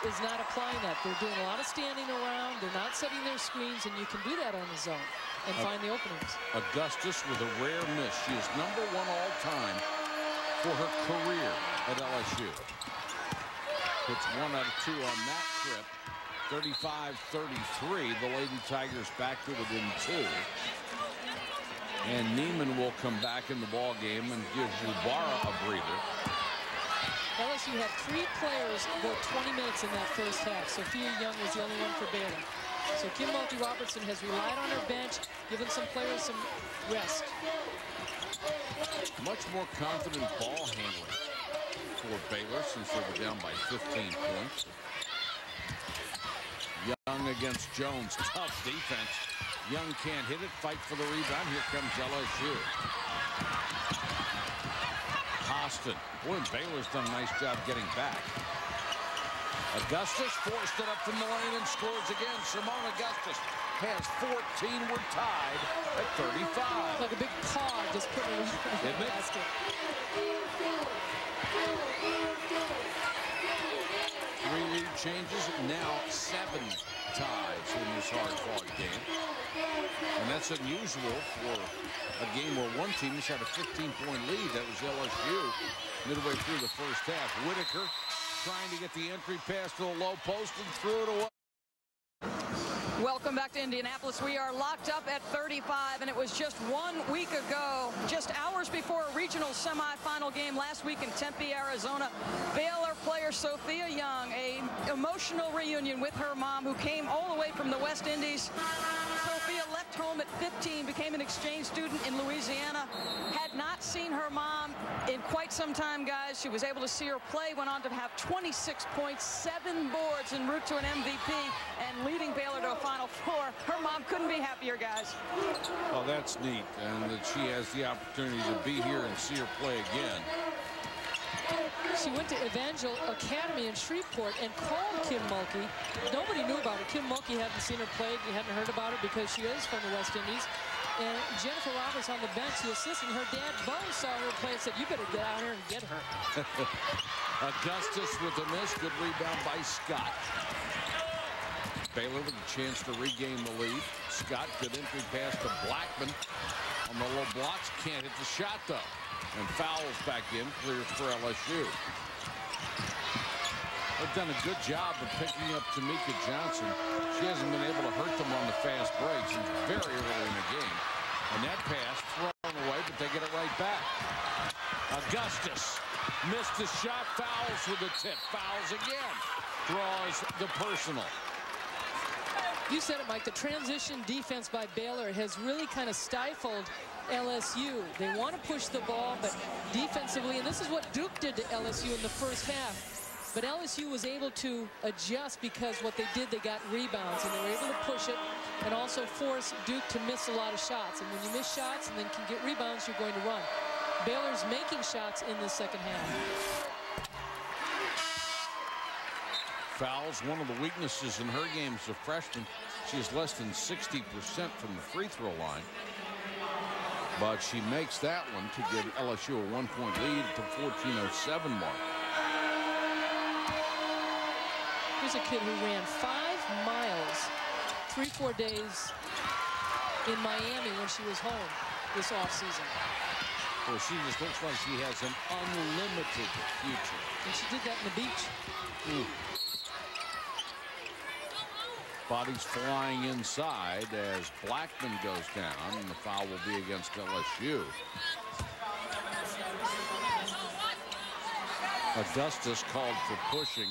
is not applying that. They're doing a lot of standing around. They're not setting their screens, and you can do that on the zone and uh, find the openings. Augustus with a rare miss. She is number one all time for her career at LSU. It's one out of two on that trip. 35-33. The Lady Tigers back to within two. And Niemann will come back in the ball game and give Wabara a breather. LSU had three players go 20 minutes in that first half. Sophia Young was the only one for Baylor. So Kim Mulkey Robertson has relied on her bench, given some players some rest. Much more confident ball handling for Baylor since they were down by 15 points. Young against Jones. Tough defense. Young can't hit it. Fight for the rebound. Here comes LSU. Austin. Boy, Baylor's done a nice job getting back. Augustus forced it up from the lane and scores again. Seimone Augustus has 14. We're tied at 35. Like a big paw just put it in the basket. Three lead changes, now seven ties in this hard-fought game. And that's unusual for a game where one team has had a 15-point lead. That was LSU midway through the first half. Whitaker trying to get the entry pass to the low post and threw it away. Welcome back to Indianapolis. We are locked up at 35, and it was just one week ago, just hours before a regional semifinal game last week in Tempe, Arizona. Baylor player Sophia Young, a emotional reunion with her mom, who came all the way from the West Indies. Sophia left home at 15, became an exchange student in Louisiana, had not seen her mom in quite some time, guys. She was able to see her play, went on to have 26 points, seven boards en route to an MVP, and leading Baylor to a Final Four. Her mom couldn't be happier, guys. Well, that's neat, and that she has the opportunity to be here and see her play again. She went to Evangel Academy in Shreveport and called Kim Mulkey. Nobody knew about her. Kim Mulkey hadn't seen her play. You hadn't heard about her because she is from the West Indies. And Jennifer Roberts on the bench, the assistant, her dad, Bo, saw her play and said, you better get out here and get her. Augustus with a miss. Good rebound by Scott. Baylor with a chance to regain the lead. Scott, good entry pass to Blackmon. On the low blocks, can't hit the shot, though. And Fowles back in, clears for LSU. They've done a good job of picking up Temeka Johnson. She hasn't been able to hurt them on the fast breaks. It's very early in the game. And that pass thrown away, but they get it right back. Augustus missed the shot, Fowles with the tip. Fowles again. Draws the personal. You said it, Mike. The transition defense by Baylor has really kind of stifled LSU. They want to push the ball, but defensively, and this is what Duke did to LSU in the first half. But LSU was able to adjust because what they did, they got rebounds, and they were able to push it and also force Duke to miss a lot of shots. And when you miss shots and then can get rebounds, you're going to run. Baylor's making shots in the second half. Fowles, one of the weaknesses in her game as a freshman. She is less than 60% from the free throw line. But she makes that one to give LSU a one-point lead at the 14.07 mark. Here's a kid who ran five miles, three, four days in Miami when she was home this offseason. Well, she just looks like she has an unlimited future. And she did that in the beach. Mm. Bodies flying inside as Blackmon goes down, and the foul will be against LSU. Augustus called for pushing.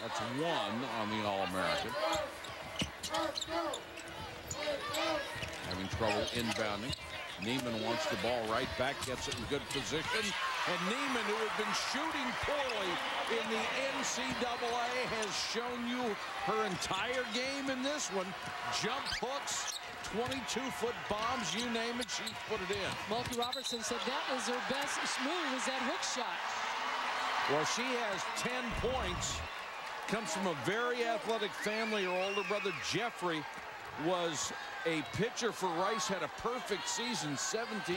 That's one on the All-American. Having trouble inbounding. Niemann wants the ball right back, gets it in good position. And Niemann, who had been shooting poorly in the NCAA, has shown you her entire game in this one. Jump hooks, 22-foot bombs, you name it, she's put it in. Mulkey Robertson said that was her best move, was that hook shot. Well, she has 10 points. Comes from a very athletic family. Her older brother, Jeffrey, was a pitcher for Rice, had a perfect season, 17-0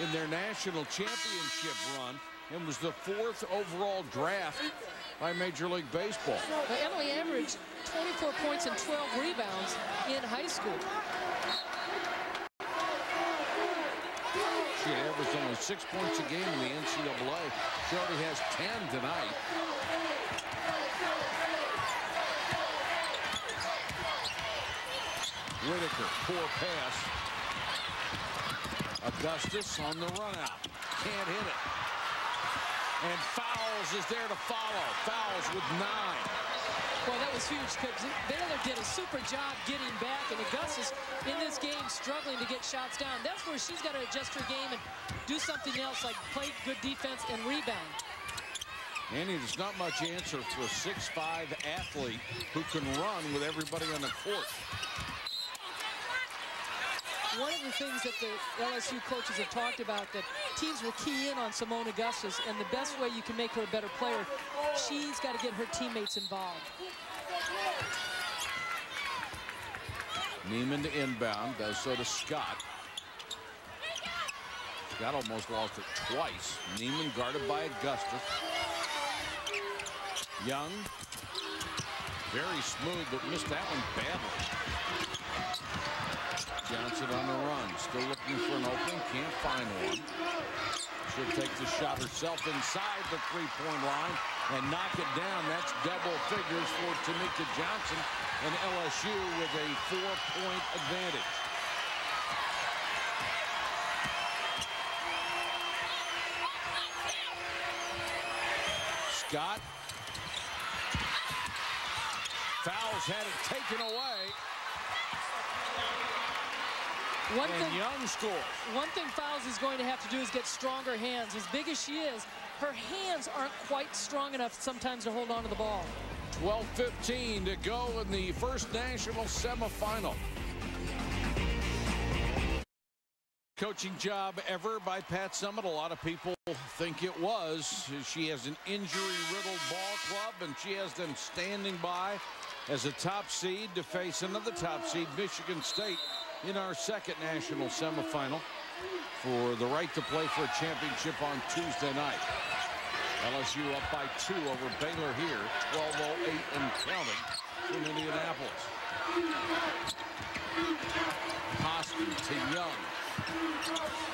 in their national championship run, and was the fourth overall draft by Major League Baseball. Well, Emily averaged 24 points and 12 rebounds in high school. She averaged only six points a game in the NCAA. She already has 10 tonight. Whitaker, poor pass. Augustus on the run out. Can't hit it. And Fowles is there to follow. Fowles with nine. Well, that was huge because Baylor did a super job getting back, and Augustus in this game struggling to get shots down. That's where she's got to adjust her game and do something else like play good defense and rebound. Annie, there's not much answer for a 6'5 athlete who can run with everybody on the court one of the things that the LSU coaches have talked about that teams will key in on Seimone Augustus, and the best way you can make her a better player, she's got to get her teammates involved. Niemann to inbound, does so to Scott. Scott almost lost it twice. Niemann guarded by Augustus. Young, very smooth, but missed that one badly. Johnson on the run. Still looking for an opening. Can't find one. She'll take the shot herself inside the three-point line and knock it down. That's double figures for Temeka Johnson and LSU with a four-point advantage. Scott. Fowles had it taken away. One and thing, Young scores. one thing Fowles is going to have to do is get stronger hands. As big as she is, her hands aren't quite strong enough sometimes to hold on to the ball. 12-15 to go in the first national semifinal. Coaching job ever by Pat Summitt. A lot of people think it was. She has an injury-riddled ball club, and she has them standing by as a top seed to face another top seed, Michigan State, in our second national semifinal for the right to play for a championship on Tuesday night. LSU up by two over Baylor here, 12-08 and counting in Indianapolis. Hoskin to Young.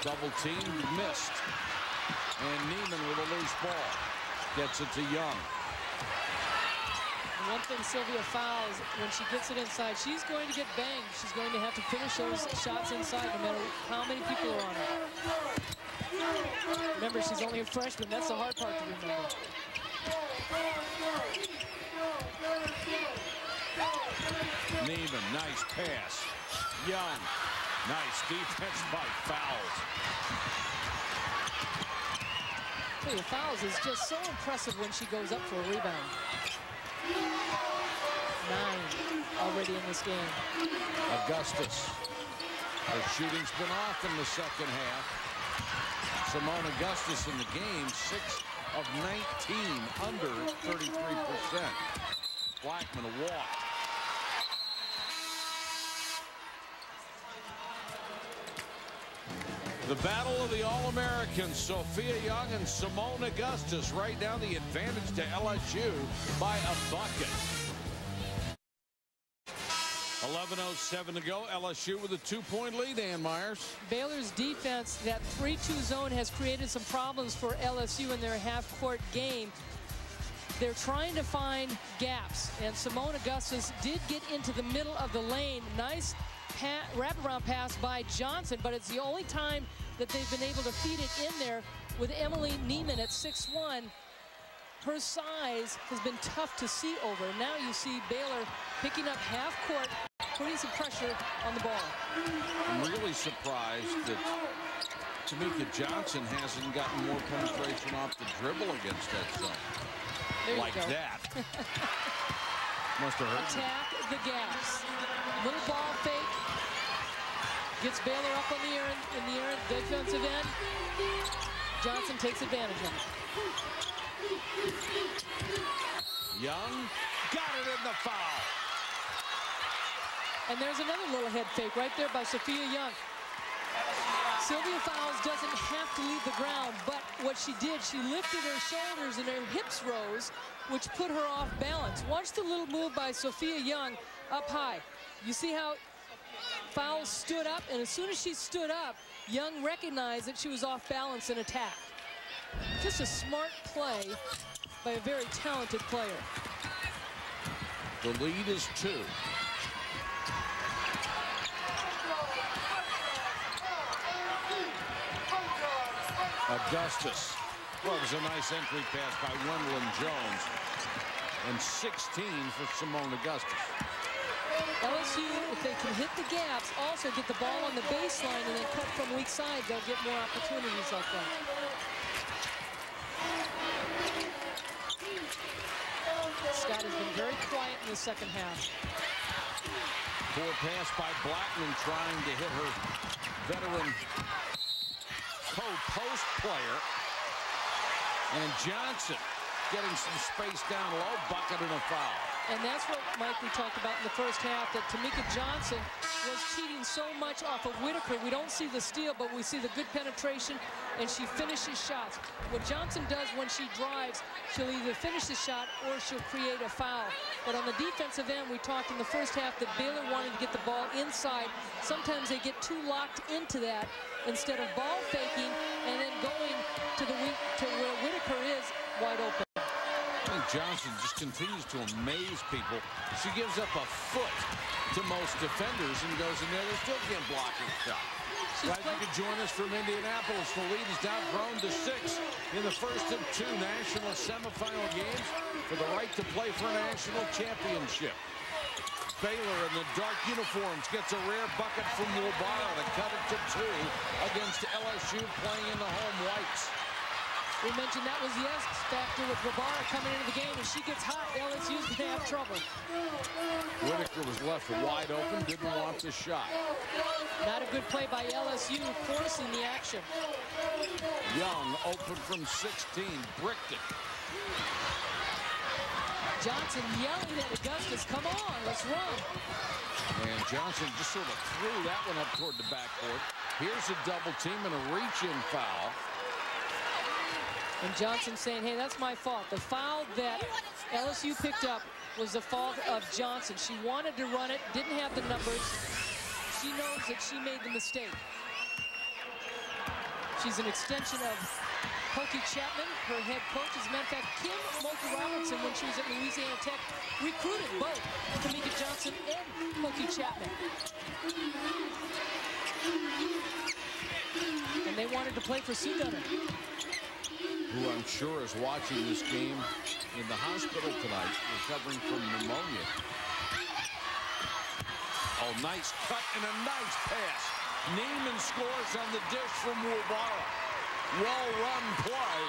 Double team missed. And Niemann with a loose ball. Gets it to Young. One thing Sylvia Fowles, when she gets it inside, she's going to get banged. She's going to have to finish those shots inside no matter how many people are on her. Remember, she's only a freshman. That's the hard part to remember. Niemann, nice pass. Young, nice defense by Fowles. Sylvia Fowles is just so impressive when she goes up for a rebound. Nine already in this game. Augustus. Her shooting's been off in the second half. Seimone Augustus in the game, 6 of 19, under 33%. Blackmon a walk. The battle of the All-Americans, Sophia Young and Seimone Augustus, right now the advantage to LSU by a bucket. 11.07 to go. LSU with a two-point lead, Ann Meyers. Baylor's defense, that 3-2 zone has created some problems for LSU in their half-court game. They're trying to find gaps, and Seimone Augustus did get into the middle of the lane. Nice wraparound pass by Johnson, but it's the only time that they've been able to feed it in there with Emily Niemann at 6'1". Her size has been tough to see over. Now you see Baylor picking up half court, putting some pressure on the ball. I'm really surprised that Temeka Johnson hasn't gotten more penetration off the dribble against that zone. Like go. that. Must have hurt. me. Attack the gaps. Little ball fake. Gets Baylor up on the air in the air defensive end. Johnson takes advantage of it. Young got it in the foul. And there's another little head fake right there by Sophia Young. Sylvia Fowles doesn't have to leave the ground, but what she did, she lifted her shoulders and her hips rose, which put her off balance. Watch the little move by Sophia Young up high. You see how Fowles stood up, and as soon as she stood up, Young recognized that she was off balance and attacked. Just a smart play by a very talented player. The lead is two. Augustus. Well, it was a nice entry pass by Wendlyn Jones. And 16 for Seimone Augustus. LSU, if they can hit the gaps, also get the ball on the baseline and then cut from weak side, they'll get more opportunities like that. Scott has been very quiet in the second half. Poor pass by Blackmon trying to hit her veteran co-post player. And Johnson getting some space down low, bucket and a foul. And that's what, Mike, we talked about in the first half, that Temeka Johnson was cheating so much off of Whitaker. We don't see the steal, but we see the good penetration, and she finishes shots. What Johnson does when she drives, she'll either finish the shot or she'll create a foul. But on the defensive end, we talked in the first half that Baylor wanted to get the ball inside. Sometimes they get too locked into that instead of ball faking and then going to the to where Whitaker is wide open. Johnson just continues to amaze people. She gives up a foot to most defenders and goes in there. They still can't block her shot. Glad you could join us from Indianapolis. The lead is down grown to six in the first of two national semifinal games for the right to play for a national championship. Baylor in the dark uniforms gets a rare bucket from Wabara to cut it to two against LSU playing in the home whites. We mentioned that was the X factor with Wabara coming into the game. and she gets hot, LSU's going to have trouble. Whitaker was left wide open, didn't want the shot. Not a good play by LSU, forcing the action. Young open from 16, bricked it. Johnson yelling at Augustus, come on, let's run. And Johnson just sort of threw that one up toward the backboard. Here's a double team and a reach-in foul. And Johnson saying, hey, that's my fault. The foul that LSU picked up was the fault of Johnson. She wanted to run it, didn't have the numbers. She knows that she made the mistake. She's an extension of Pokey Chatman, her head coach. As a matter of fact, Kim Mulkey Robertson, when she was at Louisiana Tech, recruited both Temeka Johnson and Pokey Chatman. And they wanted to play for Sue Gunter who I'm sure is watching this game in the hospital tonight, recovering from pneumonia. Oh, nice cut and a nice pass. Niemann scores on the dish from Wabara. Well-run play,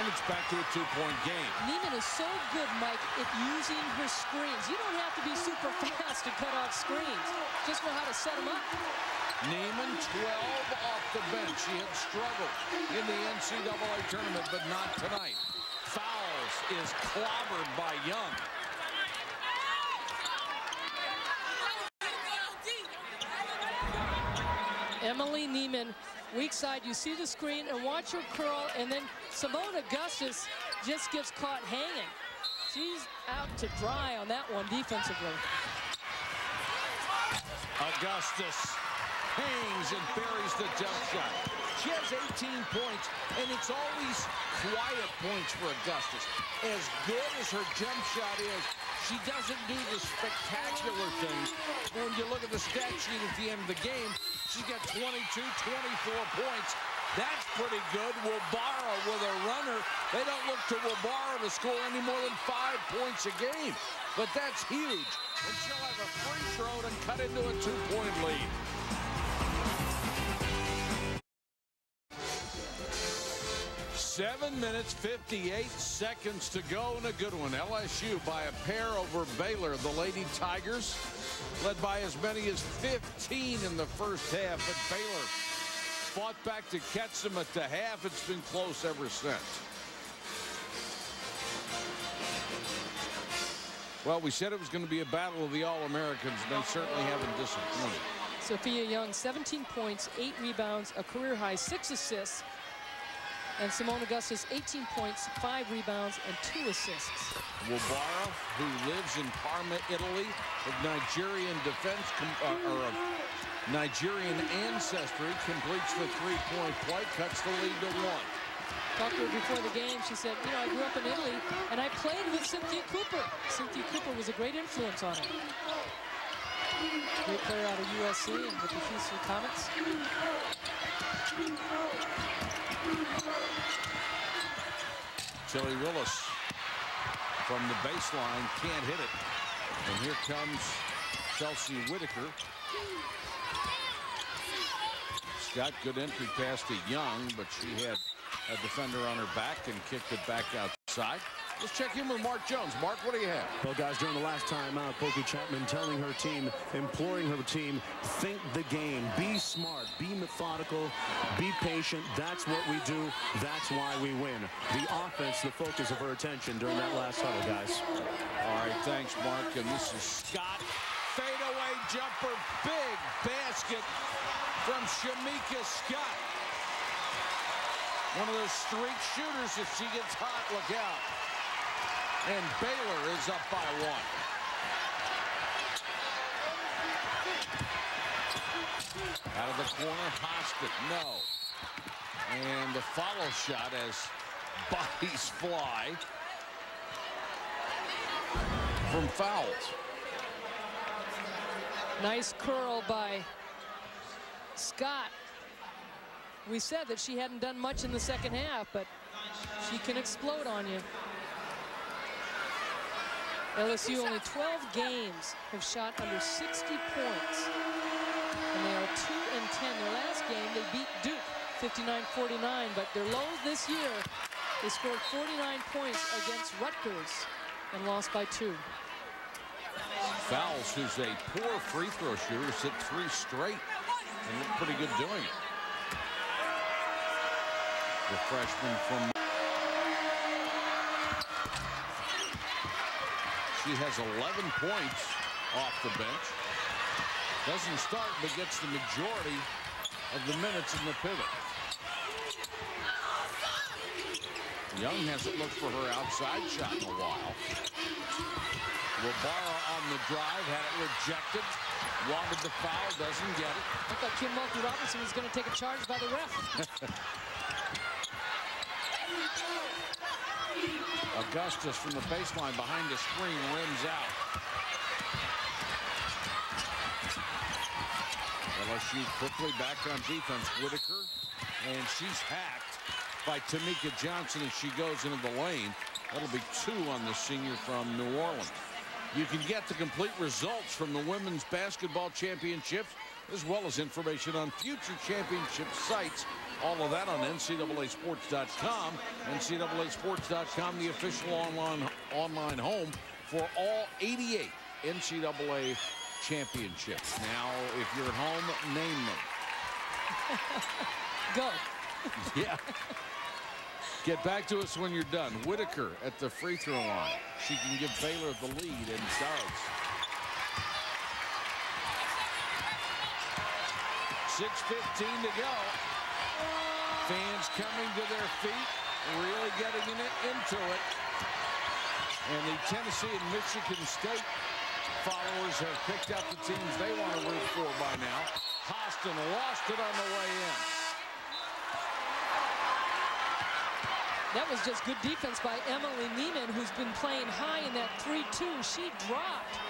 and it's back to a two-point game. Niemann is so good, Mike, at using her screens. You don't have to be super fast to cut off screens. Just know how to set them up. Niemann 12 off the bench. She had struggled in the NCAA tournament, but not tonight. Fouls is clobbered by Young. Emily Niemann, weak side. You see the screen and watch her curl, and then Seimone Augustus just gets caught hanging. She's out to dry on that one defensively. Augustus hangs and buries the jump shot. She has 18 points, and it's always quiet points for Augustus. As good as her jump shot is, she doesn't do the spectacular things. When you look at the stat sheet at the end of the game, she's got 22, 24 points. That's pretty good. Wabara with a runner. They don't look to Wabara to score any more than five points a game. But that's huge. And she'll have a free throw and cut into a two-point lead. Seven minutes, 58 seconds to go and a good one. LSU by a pair over Baylor. The Lady Tigers led by as many as 15 in the first half, but Baylor fought back to catch them at the half. It's been close ever since. Well, we said it was going to be a battle of the All-Americans, and they certainly haven't disappointed. Sophia Young, 17 points, 8 rebounds, a career high, 6 assists. And Seimone Augustus, 18 points, 5 rebounds, and 2 assists. Wabara, who lives in Parma, Italy, of Nigerian defense, uh, or of Nigerian ancestry, completes the three-point play, cuts the lead to one. Talked to her before the game. She said, you know, I grew up in Italy, and I played with Cynthia Cooper. Cynthia Cooper was a great influence on her. Great player out of USC and with the Houston Comets. Tilly Willis from the baseline can't hit it. And here comes Chelsea Whitaker. Scott, good entry pass to Young, but she had a defender on her back and kicked it back outside. Let's check in with Mark Jones. Mark, what do you have? Well, guys, during the last time out, Pokey Chatman telling her team, imploring her team, think the game, be smart, be methodical, be patient. That's what we do. That's why we win. The offense, the focus of her attention during that last huddle, guys. All right, thanks, Mark. And this is Scott. Fadeaway jumper, big basket from Chameka Scott. One of those streak shooters, if she gets hot, look out. And Baylor is up by one. Out of the corner, Hostet, no. And the follow shot as bodies fly from Fowles. Nice curl by Scott. We said that she hadn't done much in the second half, but she can explode on you. LSU only 12 games have shot under 60 points. And they are 2 and 10. Their last game, they beat Duke 59-49, but their lows this year, they scored 49 points against Rutgers and lost by two. Fowles, who's a poor free throw shooter, hit three straight and looked pretty good doing it. The freshman from She has 11 points off the bench. Doesn't start, but gets the majority of the minutes in the pivot. Young hasn't looked for her outside shot in a while. Wabara on the drive, had it rejected. Wanted the foul, doesn't get it. I thought Kim Mulkey Robertson was going to take a charge by the ref. Augustus from the baseline behind the screen rims out. LSU quickly back on defense. Whitaker, and she's hacked by Temeka Johnson as she goes into the lane. That'll be two on the senior from New Orleans. You can get the complete results from the Women's Basketball Championships as well as information on future championship sites. All of that on NCAASports.com. NCAASports.com, the official online, online home for all 88 NCAA championships. Now, if you're at home, name them. Go. Yeah. Get back to us when you're done. Whitaker at the free throw line. She can give Baylor the lead and does. 6.15 to go. Fans coming to their feet, really getting into it. And the Tennessee and Michigan State followers have picked out the teams they want to root for by now. Hoston lost it on the way in. That was just good defense by Emily Niemann, who's been playing high in that 3-2. She dropped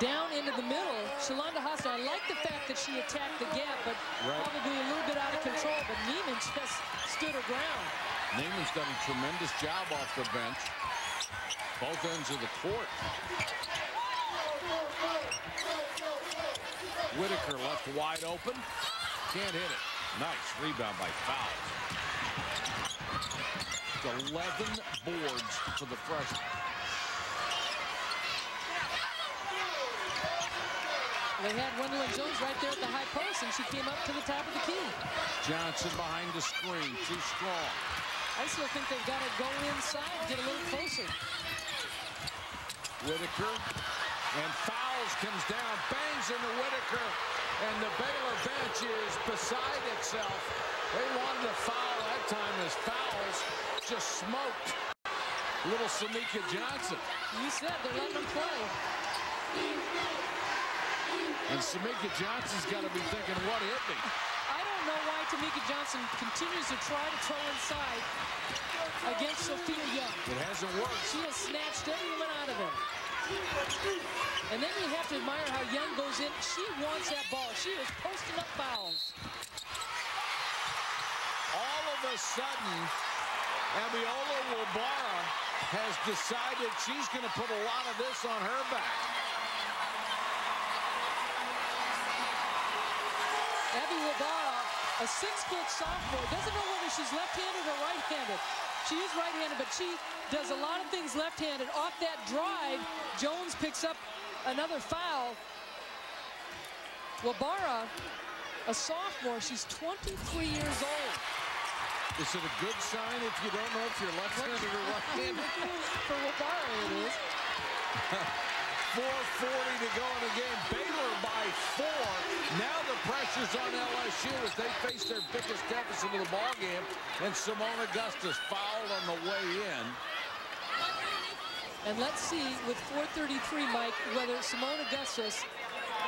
down into the middle. Scholanda Hoston, I like the fact that she attacked the gap, but Right. probably a little bit out of control. But Niemann just stood her ground. Niemann's done a tremendous job off the bench. Both ends of the court. Whitaker left wide open. Can't hit it. Nice rebound by Fowles. 11 boards for the freshman. They had Gwendolyn Jones right there at the high post, and she came up to the top of the key. Johnson behind the screen. Too strong. I still think they've got to go inside, get a little closer. Whitaker. And Fowles comes down, bangs into Whitaker. And the Baylor bench is beside itself. They wanted a foul that time as Fowles just smoked little Samika Johnson. You said they're letting them play. And Samika Johnson's got to be thinking, what hit me? I don't know why Temeka Johnson continues to try to throw inside against Sophia Young. It hasn't worked. She has snatched everyone out of him. And then you have to admire how Young goes in. She wants that ball. She is posting up Fowles. All of a sudden, Abiola Wabara has decided she's going to put a lot of this on her back. Abby Wabara, a six-foot sophomore, doesn't know whether she's left-handed or right-handed. She is right-handed, but she does a lot of things left-handed. Off that drive, Jones picks up another foul. Wabara, a sophomore, she's 23 years old. Is it a good sign if you don't know if you're left-handed or right-handed? For Wabara, it is. 4.40 to go in the game. Baylor by four. Now the pressure's on LSU as they face their biggest deficit of the ball game. And Seimone Augustus fouled on the way in. And let's see with 433, Mike, whether Seimone Augustus,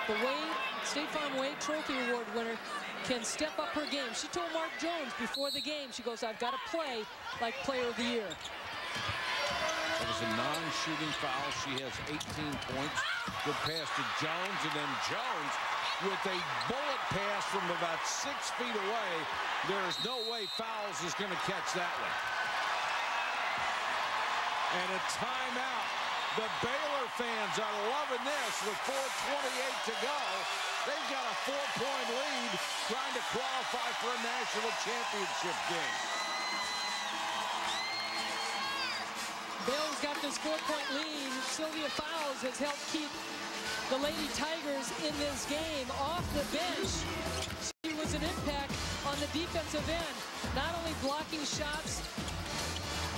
the Wade, State Farm Wade Trophy Award winner, can step up her game. She told Mark Jones before the game, she goes, I've got to play like player of the year. It was a non-shooting foul. She has 18 points. Good pass to Jones, and then Jones with a bullet pass from about six feet away. There is no way Fowles is going to catch that one. And a timeout. The Baylor fans are loving this with 4.28 to go. They've got a four-point lead trying to qualify for a national championship game. Baylor's got this four-point lead. Sylvia Fowles has helped keep the Lady Tigers in this game off the bench. She was an impact on the defensive end, not only blocking shots,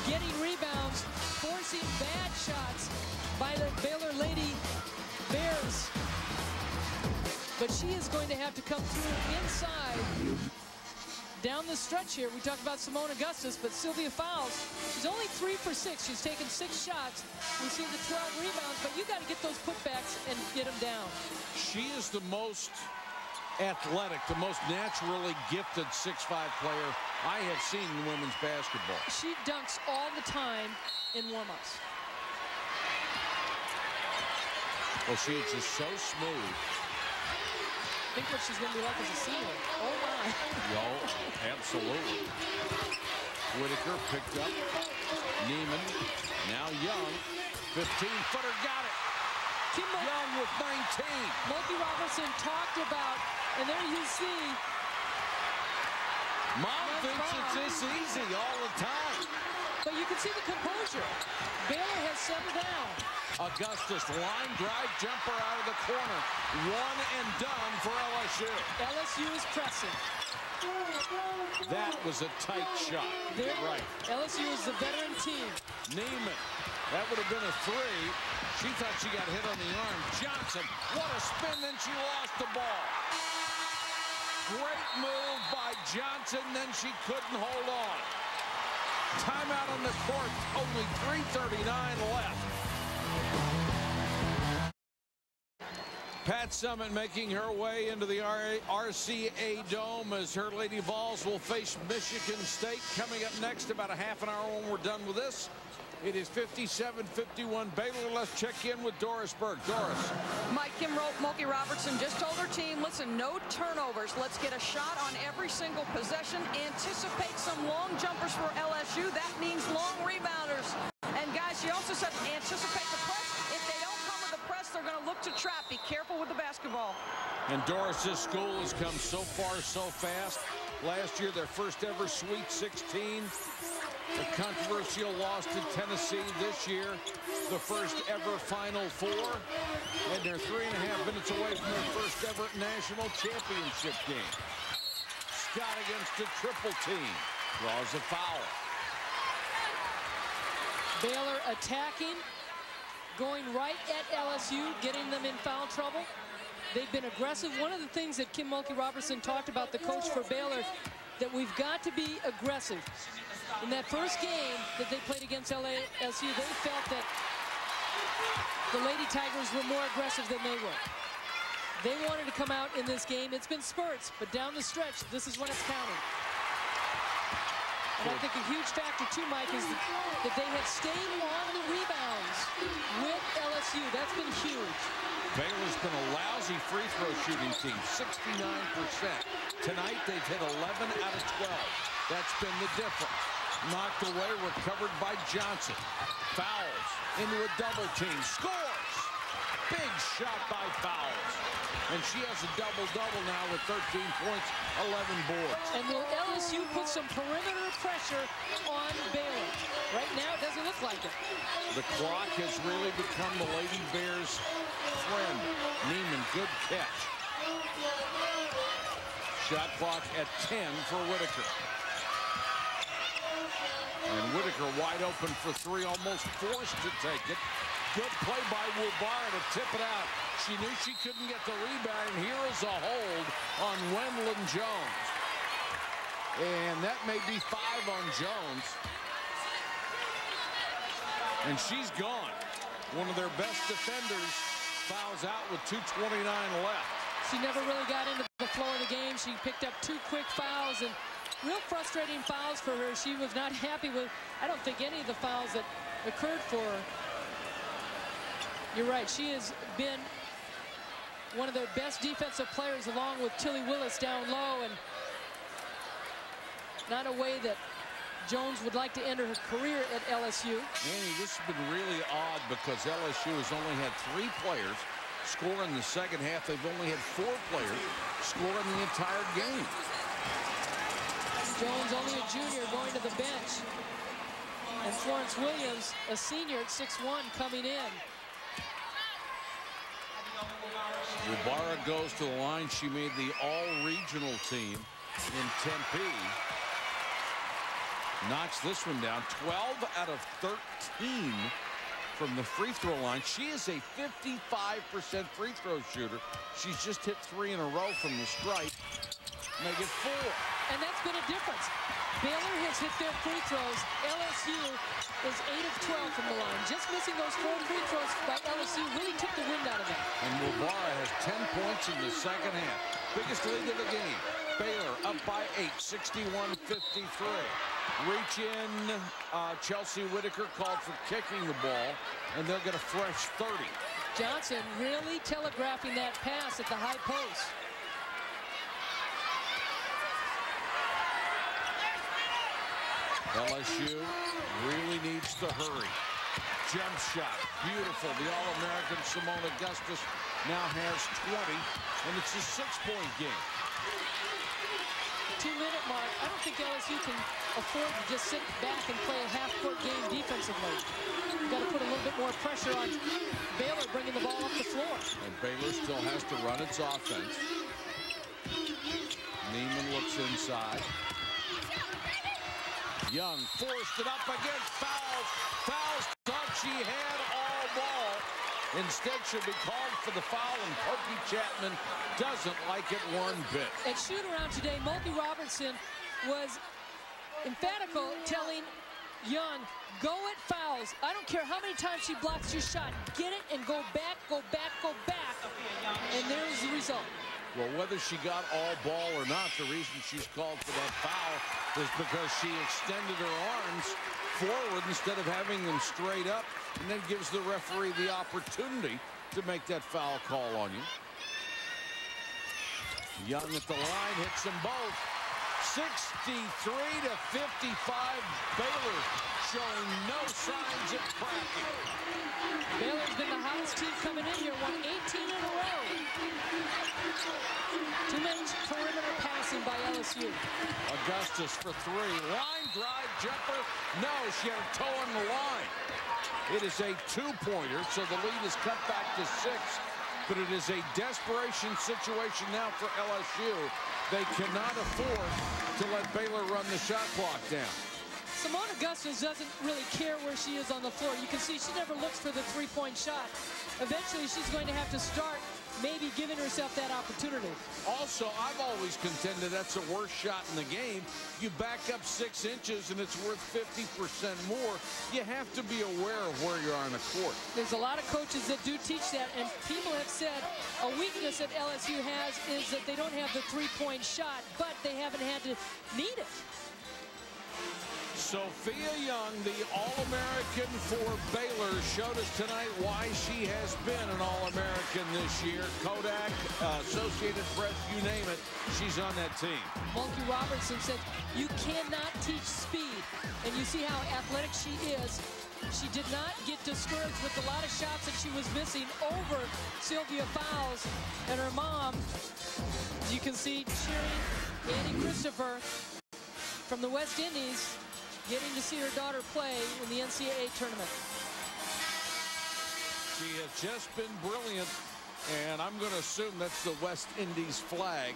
getting rebounds, forcing bad shots by the Baylor Lady Bears. But she is going to have to come through inside down the stretch here. We talked about Seimone Augustus, but Sylvia Fowles, she's only three for six. She's taken six shots. We see the 12 rebounds, but you got to get those putbacks and get them down. She is the most athletic, the most naturally gifted 6'5 player I have seen in women's basketball. She dunks all the time in warm-ups. Well, she is just so smooth. Think what she's going to be like as a senior. Oh, my. Yo, absolutely. Whitaker picked up. Niemann, now Young. 15-footer, got it. Kim Young with 19. Mulkey Robertson talked about, and there you see, Mom thinks it's this easy all the time. but you can see the composure. Baylor has settled down. Augustus line drive jumper out of the corner. One and done for LSU. LSU is pressing. That was a tight shot. They're right. LSU is the veteran team. Niemann. That would have been a three. She thought she got hit on the arm. Johnson, what a spin, then she lost the ball. Great move by Johnson, then she couldn't hold on. Timeout on the court, only 3.39 left. Pat Summitt making her way into the RCA Dome as her Lady Vols will face Michigan State coming up next about a half an hour when we're done with this. It is 57-51 Baylor. Let's check in with Doris Burke. Doris. Mike Kim Mulkey Robertson just told her team, listen, no turnovers. Let's get a shot on every single possession. Anticipate some long jumpers for LSU. That means long rebounders. And guys, she also said anticipate the press. They're going to look to trap. Be careful with the basketball. And Doris, this school has come so far so fast. Last year, their first ever Sweet 16. A controversial loss to Tennessee this year. The first ever Final Four. And they're three and a half minutes away from their first ever national championship game. Scott against a triple team. Draws a foul. Baylor attacking, going right at LSU, getting them in foul trouble. They've been aggressive. One of the things that Kim Mulkey Robertson talked about, the coach for Baylor, that we've got to be aggressive. In that first game that they played against LSU, they felt that the Lady Tigers were more aggressive than they were. They wanted to come out in this game. It's been spurts, but down the stretch, this is when it's counting. And I think a huge factor too, Mike, is that they have stayed on the rebounds with LSU. That's been huge. Baylor's been a lousy free throw shooting team, 69%. Tonight, they've hit 11 out of 12. That's been the difference. Knocked away, recovered by Johnson. Fowles into a double team. Scores! Big shot by Fowles. And she has a double-double now with 13 points, 11 boards. And will LSU put some perimeter pressure on Baylor? Right now, it doesn't look like it. The clock has really become the Lady Bears' friend. Niemann, good catch. Shot clock at 10 for Whitaker. And Whitaker wide open for three, almost forced to take it. Good play by Wabara to tip it out. She knew she couldn't get the rebound, here is a hold on Wendlyn Jones. And that may be five on Jones. And she's gone. One of their best defenders fouls out with 2.29 left. She never really got into the flow of the game. She picked up two quick fouls and real frustrating fouls for her. She was not happy with, I don't think, any of the fouls that occurred for her. You're right. She has been one of their best defensive players along with Tilly Willis down low and not a way that Jones would like to enter her career at LSU. Annie, this has been really odd because LSU has only had three players score in the second half. They've only had four players score in the entire game. Jones only a junior going to the bench. And Florence Williams, a senior at 6'1", coming in. Wabara goes to the line. She made the all-regional team in Tempe. Knocks this one down. 12 out of 13 from the free throw line. She is a 55% free throw shooter. She's just hit three in a row from the stripe. Make it four. And that's been a difference. Baylor has hit their free throws. LSU is 8 of 12 from the line. Just missing those four free throws by LSU really took the wind out of them. And Wabara has 10 points in the second half. Biggest lead of the game. Baylor up by 8, 61-53. Reach in. Uh, Chelsea Whitaker called for kicking the ball, and they'll get a fresh 30. Johnson really telegraphing that pass at the high post. LSU really needs to hurry. Jump shot, beautiful. The All-American Seimone Augustus now has 20, and it's a six-point game. Two-minute mark. I don't think LSU can afford to just sit back and play a half-court game defensively. You've got to put a little bit more pressure on Baylor bringing the ball up the floor. And Baylor still has to run its offense. Niemann looks inside. Young forced it up against Fowles. Fowles thought she had all ball. Instead, she'll be called for the foul, and Pokey Chatman doesn't like it one bit. At shoot-around today, Mulkey Robertson was emphatical telling Young, go at Fowles. I don't care how many times she blocks your shot. Get it and go back, go back, go back. And there's the result. Well, whether she got all ball or not, the reason she's called for that foul is because she extended her arms forward instead of having them straight up and then gives the referee the opportunity to make that foul call on you. Young at the line hits them both. 63 to 55. Baylor showing no signs of cracking. Baylor's been the hottest team coming in here, won 18 in a row. Too perimeter passing by LSU. Augustus for three. Line drive jumper. No, she had a toe on the line. It is a two-pointer, so the lead is cut back to six. But it is a desperation situation now for LSU. They cannot afford to let Baylor run the shot clock down. Seimone Augustus doesn't really care where she is on the floor. You can see she never looks for the three-point shot. Eventually, she's going to have to start maybe giving herself that opportunity. Also, I've always contended that's the worst shot in the game. You back up six inches and it's worth 50% more. You have to be aware of where you are on the court. There's a lot of coaches that do teach that, and people have said a weakness that LSU has is that they don't have the three-point shot, but they haven't had to need it. Sophia Young, the All-American for Baylor, showed us tonight why she has been an All-American this year. Kodak, uh, Associated Press, you name it, she's on that team. Mulkey Robertson said, you cannot teach speed. And you see how athletic she is. she did not get discouraged with a lot of shots that she was missing over Sylvia Fowles and her mom. You can see, cheering Annie Christopher from the West Indies, getting to see her daughter play in the NCAA tournament. She has just been brilliant, and I'm going to assume that's the West Indies flag.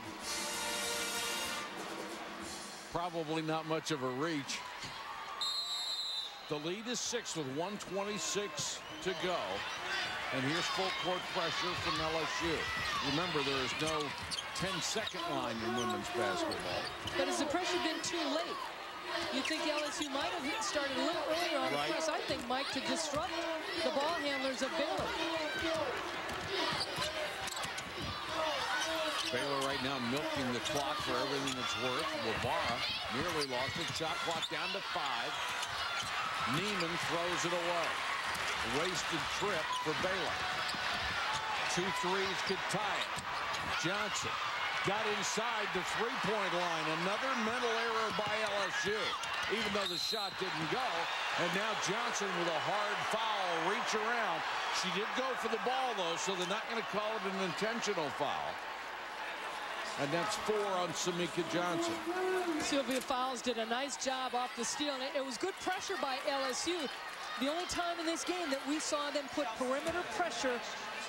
Probably not much of a reach. The lead is six with 126 to go. And here's full court pressure from LSU. Remember, there is no 10-second line in women's basketball. But has the pressure been too late? You think LSU might have started a little earlier on right. the press, I think, Mike, to disrupt the ball handlers of Baylor. Baylor right now milking the clock for everything it's worth. Wabara nearly lost it. Shot clock down to five. Niemann throws it away. Wasted trip for Baylor. Two threes could tie it. Johnson got inside the three-point line. Another mental error by LSU, even though the shot didn't go. And now Johnson with a hard foul, reach around. She did go for the ball, though, so they're not going to call it an intentional foul. And that's four on Samika Johnson. Sylvia Fowles did a nice job off the steal. And it was good pressure by LSU. The only time in this game that we saw them put perimeter pressure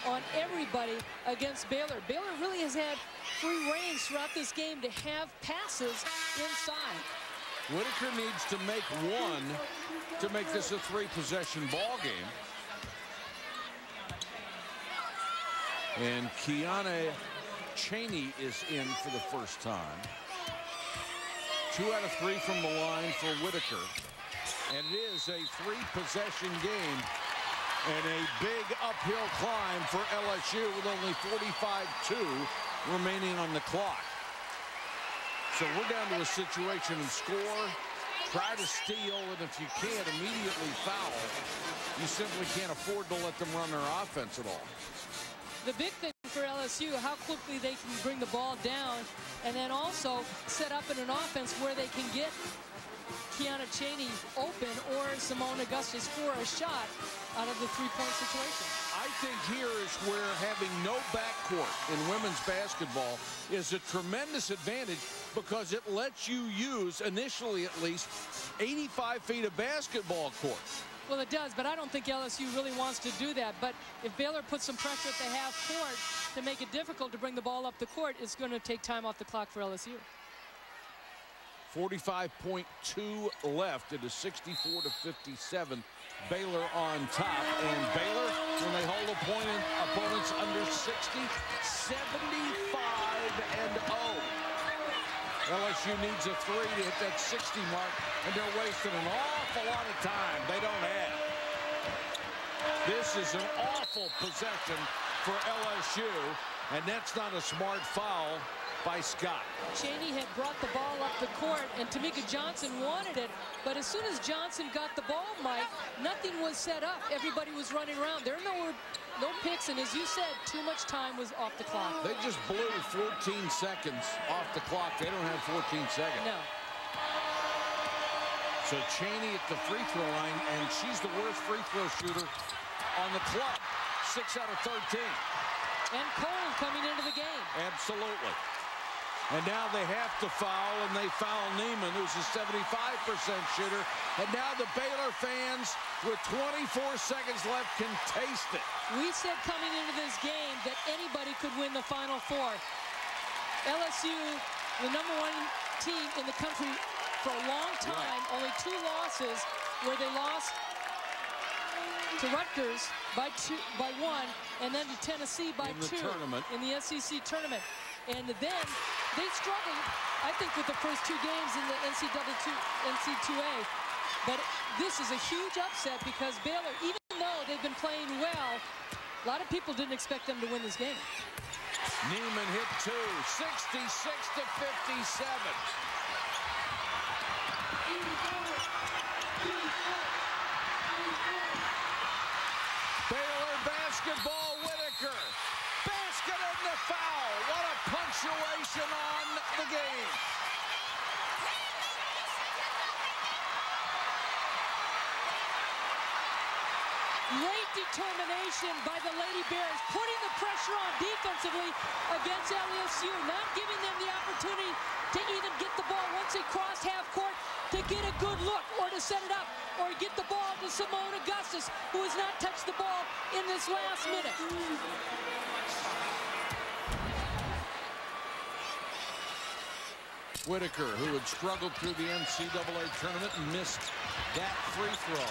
on everybody against Baylor. Baylor really has had free range throughout this game to have passes inside. Whitaker needs to make one to make this a three-possession ball game. And Quianna Chaney is in for the first time. Two out of three from the line for Whitaker. And it is a three-possession game and a big uphill climb for LSU with only 45-2 remaining on the clock. So we're down to a situation and score, try to steal, and if you can't immediately foul, you simply can't afford to let them run their offense at all. The big thing for LSU, how quickly they can bring the ball down and then also set up in an offense where they can get Quianna Chaney open or Seimone Augustus for a shot out of the three-point situation. I think here is where having no backcourt in women's basketball is a tremendous advantage because it lets you use, initially at least, 85 feet of basketball court. Well, it does, but I don't think LSU really wants to do that. But if Baylor puts some pressure at the half court to make it difficult to bring the ball up the court, it's going to take time off the clock for LSU. 45.2 left. It is 64 to 57. Baylor on top. And Baylor, when they hold opponent, opponents under 60, 75 and 0. LSU needs a three to hit that 60 mark, and they're wasting an awful lot of time. They don't have. This is an awful possession for LSU, and that's not a smart foul by Scott. Chaney had brought the ball up the court, and Temeka Johnson wanted it. But as soon as Johnson got the ball, Mike, nothing was set up. Everybody was running around. There are no, no picks, and as you said, too much time was off the clock. They just blew 14 seconds off the clock. They don't have 14 seconds. No. So Chaney at the free throw line, and she's the worst free throw shooter on the club. Six out of 13. And Cole coming into the game. Absolutely. And now they have to foul, and they foul Niemann, who's a 75% shooter. And now the Baylor fans, with 24 seconds left, can taste it. We said coming into this game that anybody could win the Final Four. LSU, the number one team in the country for a long time, right. only two losses where they lost to Rutgers by two, by one, and then to Tennessee by in the two tournament. in the SEC tournament. And then they struggled, I think, with the first two games in the NC2A. But this is a huge upset because Baylor, even though they've been playing well, a lot of people didn't expect them to win this game. Niemann hit two, 66 to 57. Baylor basketball, Whitaker. Basket and the foul. What a punctuation on the game. Great determination by the Lady Bears, putting the pressure on defensively against LSU, not giving them the opportunity to even get the ball once they crossed half court to get a good look or to set it up or get the ball to Seimone Augustus, who has not touched the ball in this last minute. Whitaker, who had struggled through the NCAA tournament, and missed that free throw.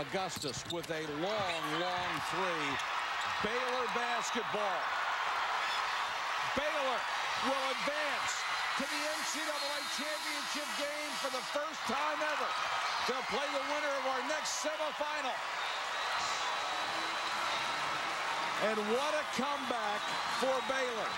Augustus with a long, long three. Baylor basketball. Baylor will advance to the NCAA championship game for the first time ever. They'll play the winner of our next semifinal. And what a comeback for Baylor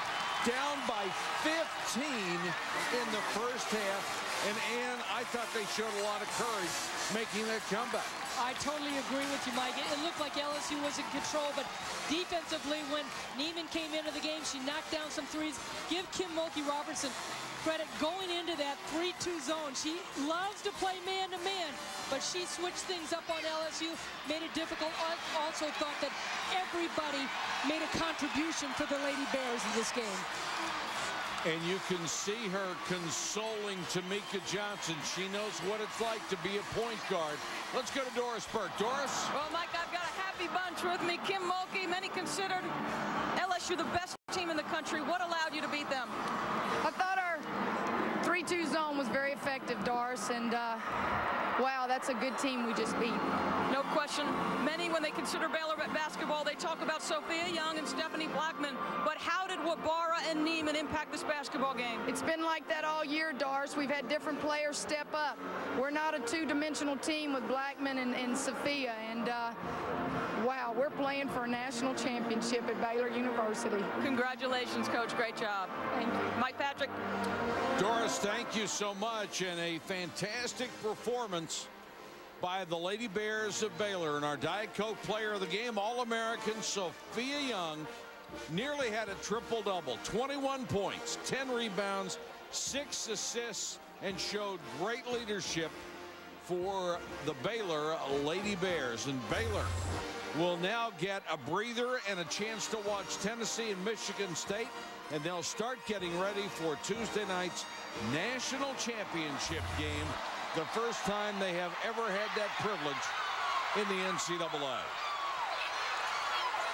down by 15 in the first half. And Ann, I thought they showed a lot of courage making that comeback. I totally agree with you, Mike. It, looked like LSU was in control, but defensively, when Niemann came into the game, she knocked down some threes. Give Kim Mulkey Robertson credit going into that 3-2 zone. She loves to play man-to-man, -man, but she switched things up on LSU, made it difficult. I also thought that everybody made a contribution for the Lady Bears in this game. And you can see her consoling Temeka Johnson. She knows what it's like to be a point guard. Let's go to Doris Burke. Doris? Well, Mike, I've got a happy bunch with me. Kim Mulkey, many considered LSU the best team in the country. What allowed you to beat them? I thought our 3-2 zone was very effective, Doris, and uh, wow, that's a good team we just beat. No question. Many, when they consider Baylor basketball, they talk about Sophia Young and Steffanie Blackmon. But how did Wabara and Niemann impact this basketball game? It's been like that all year, Doris. We've had different players step up. We're not a two-dimensional team with Blackmon and, and Sophia. And uh, wow, we're playing for a national championship at Baylor University. Congratulations, Coach. Great job. Thank you. Mike Patrick. Doris, thank you so much. And a fantastic performance by the Lady Bears of Baylor. And our Diet Coke player of the game, All-American Sophia Young, nearly had a triple-double. 21 points, 10 rebounds, 6 assists, and showed great leadership for the Baylor Lady Bears. And Baylor will now get a breather and a chance to watch Tennessee and Michigan State. And they'll start getting ready for Tuesday night's national championship game. The first time they have ever had that privilege in the NCAA.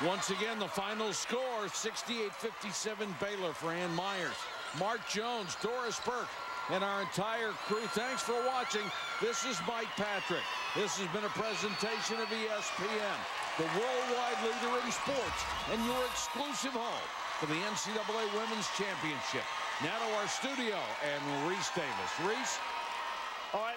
Once again, the final score, 68-57 Baylor for Ann Meyers. Mark Jones, Doris Burke, and our entire crew. Thanks for watching. This is Mike Patrick. This has been a presentation of ESPN, the worldwide leader in sports, and your exclusive home for the NCAA Women's Championship. Now to our studio and Rece Davis. Rece? All right.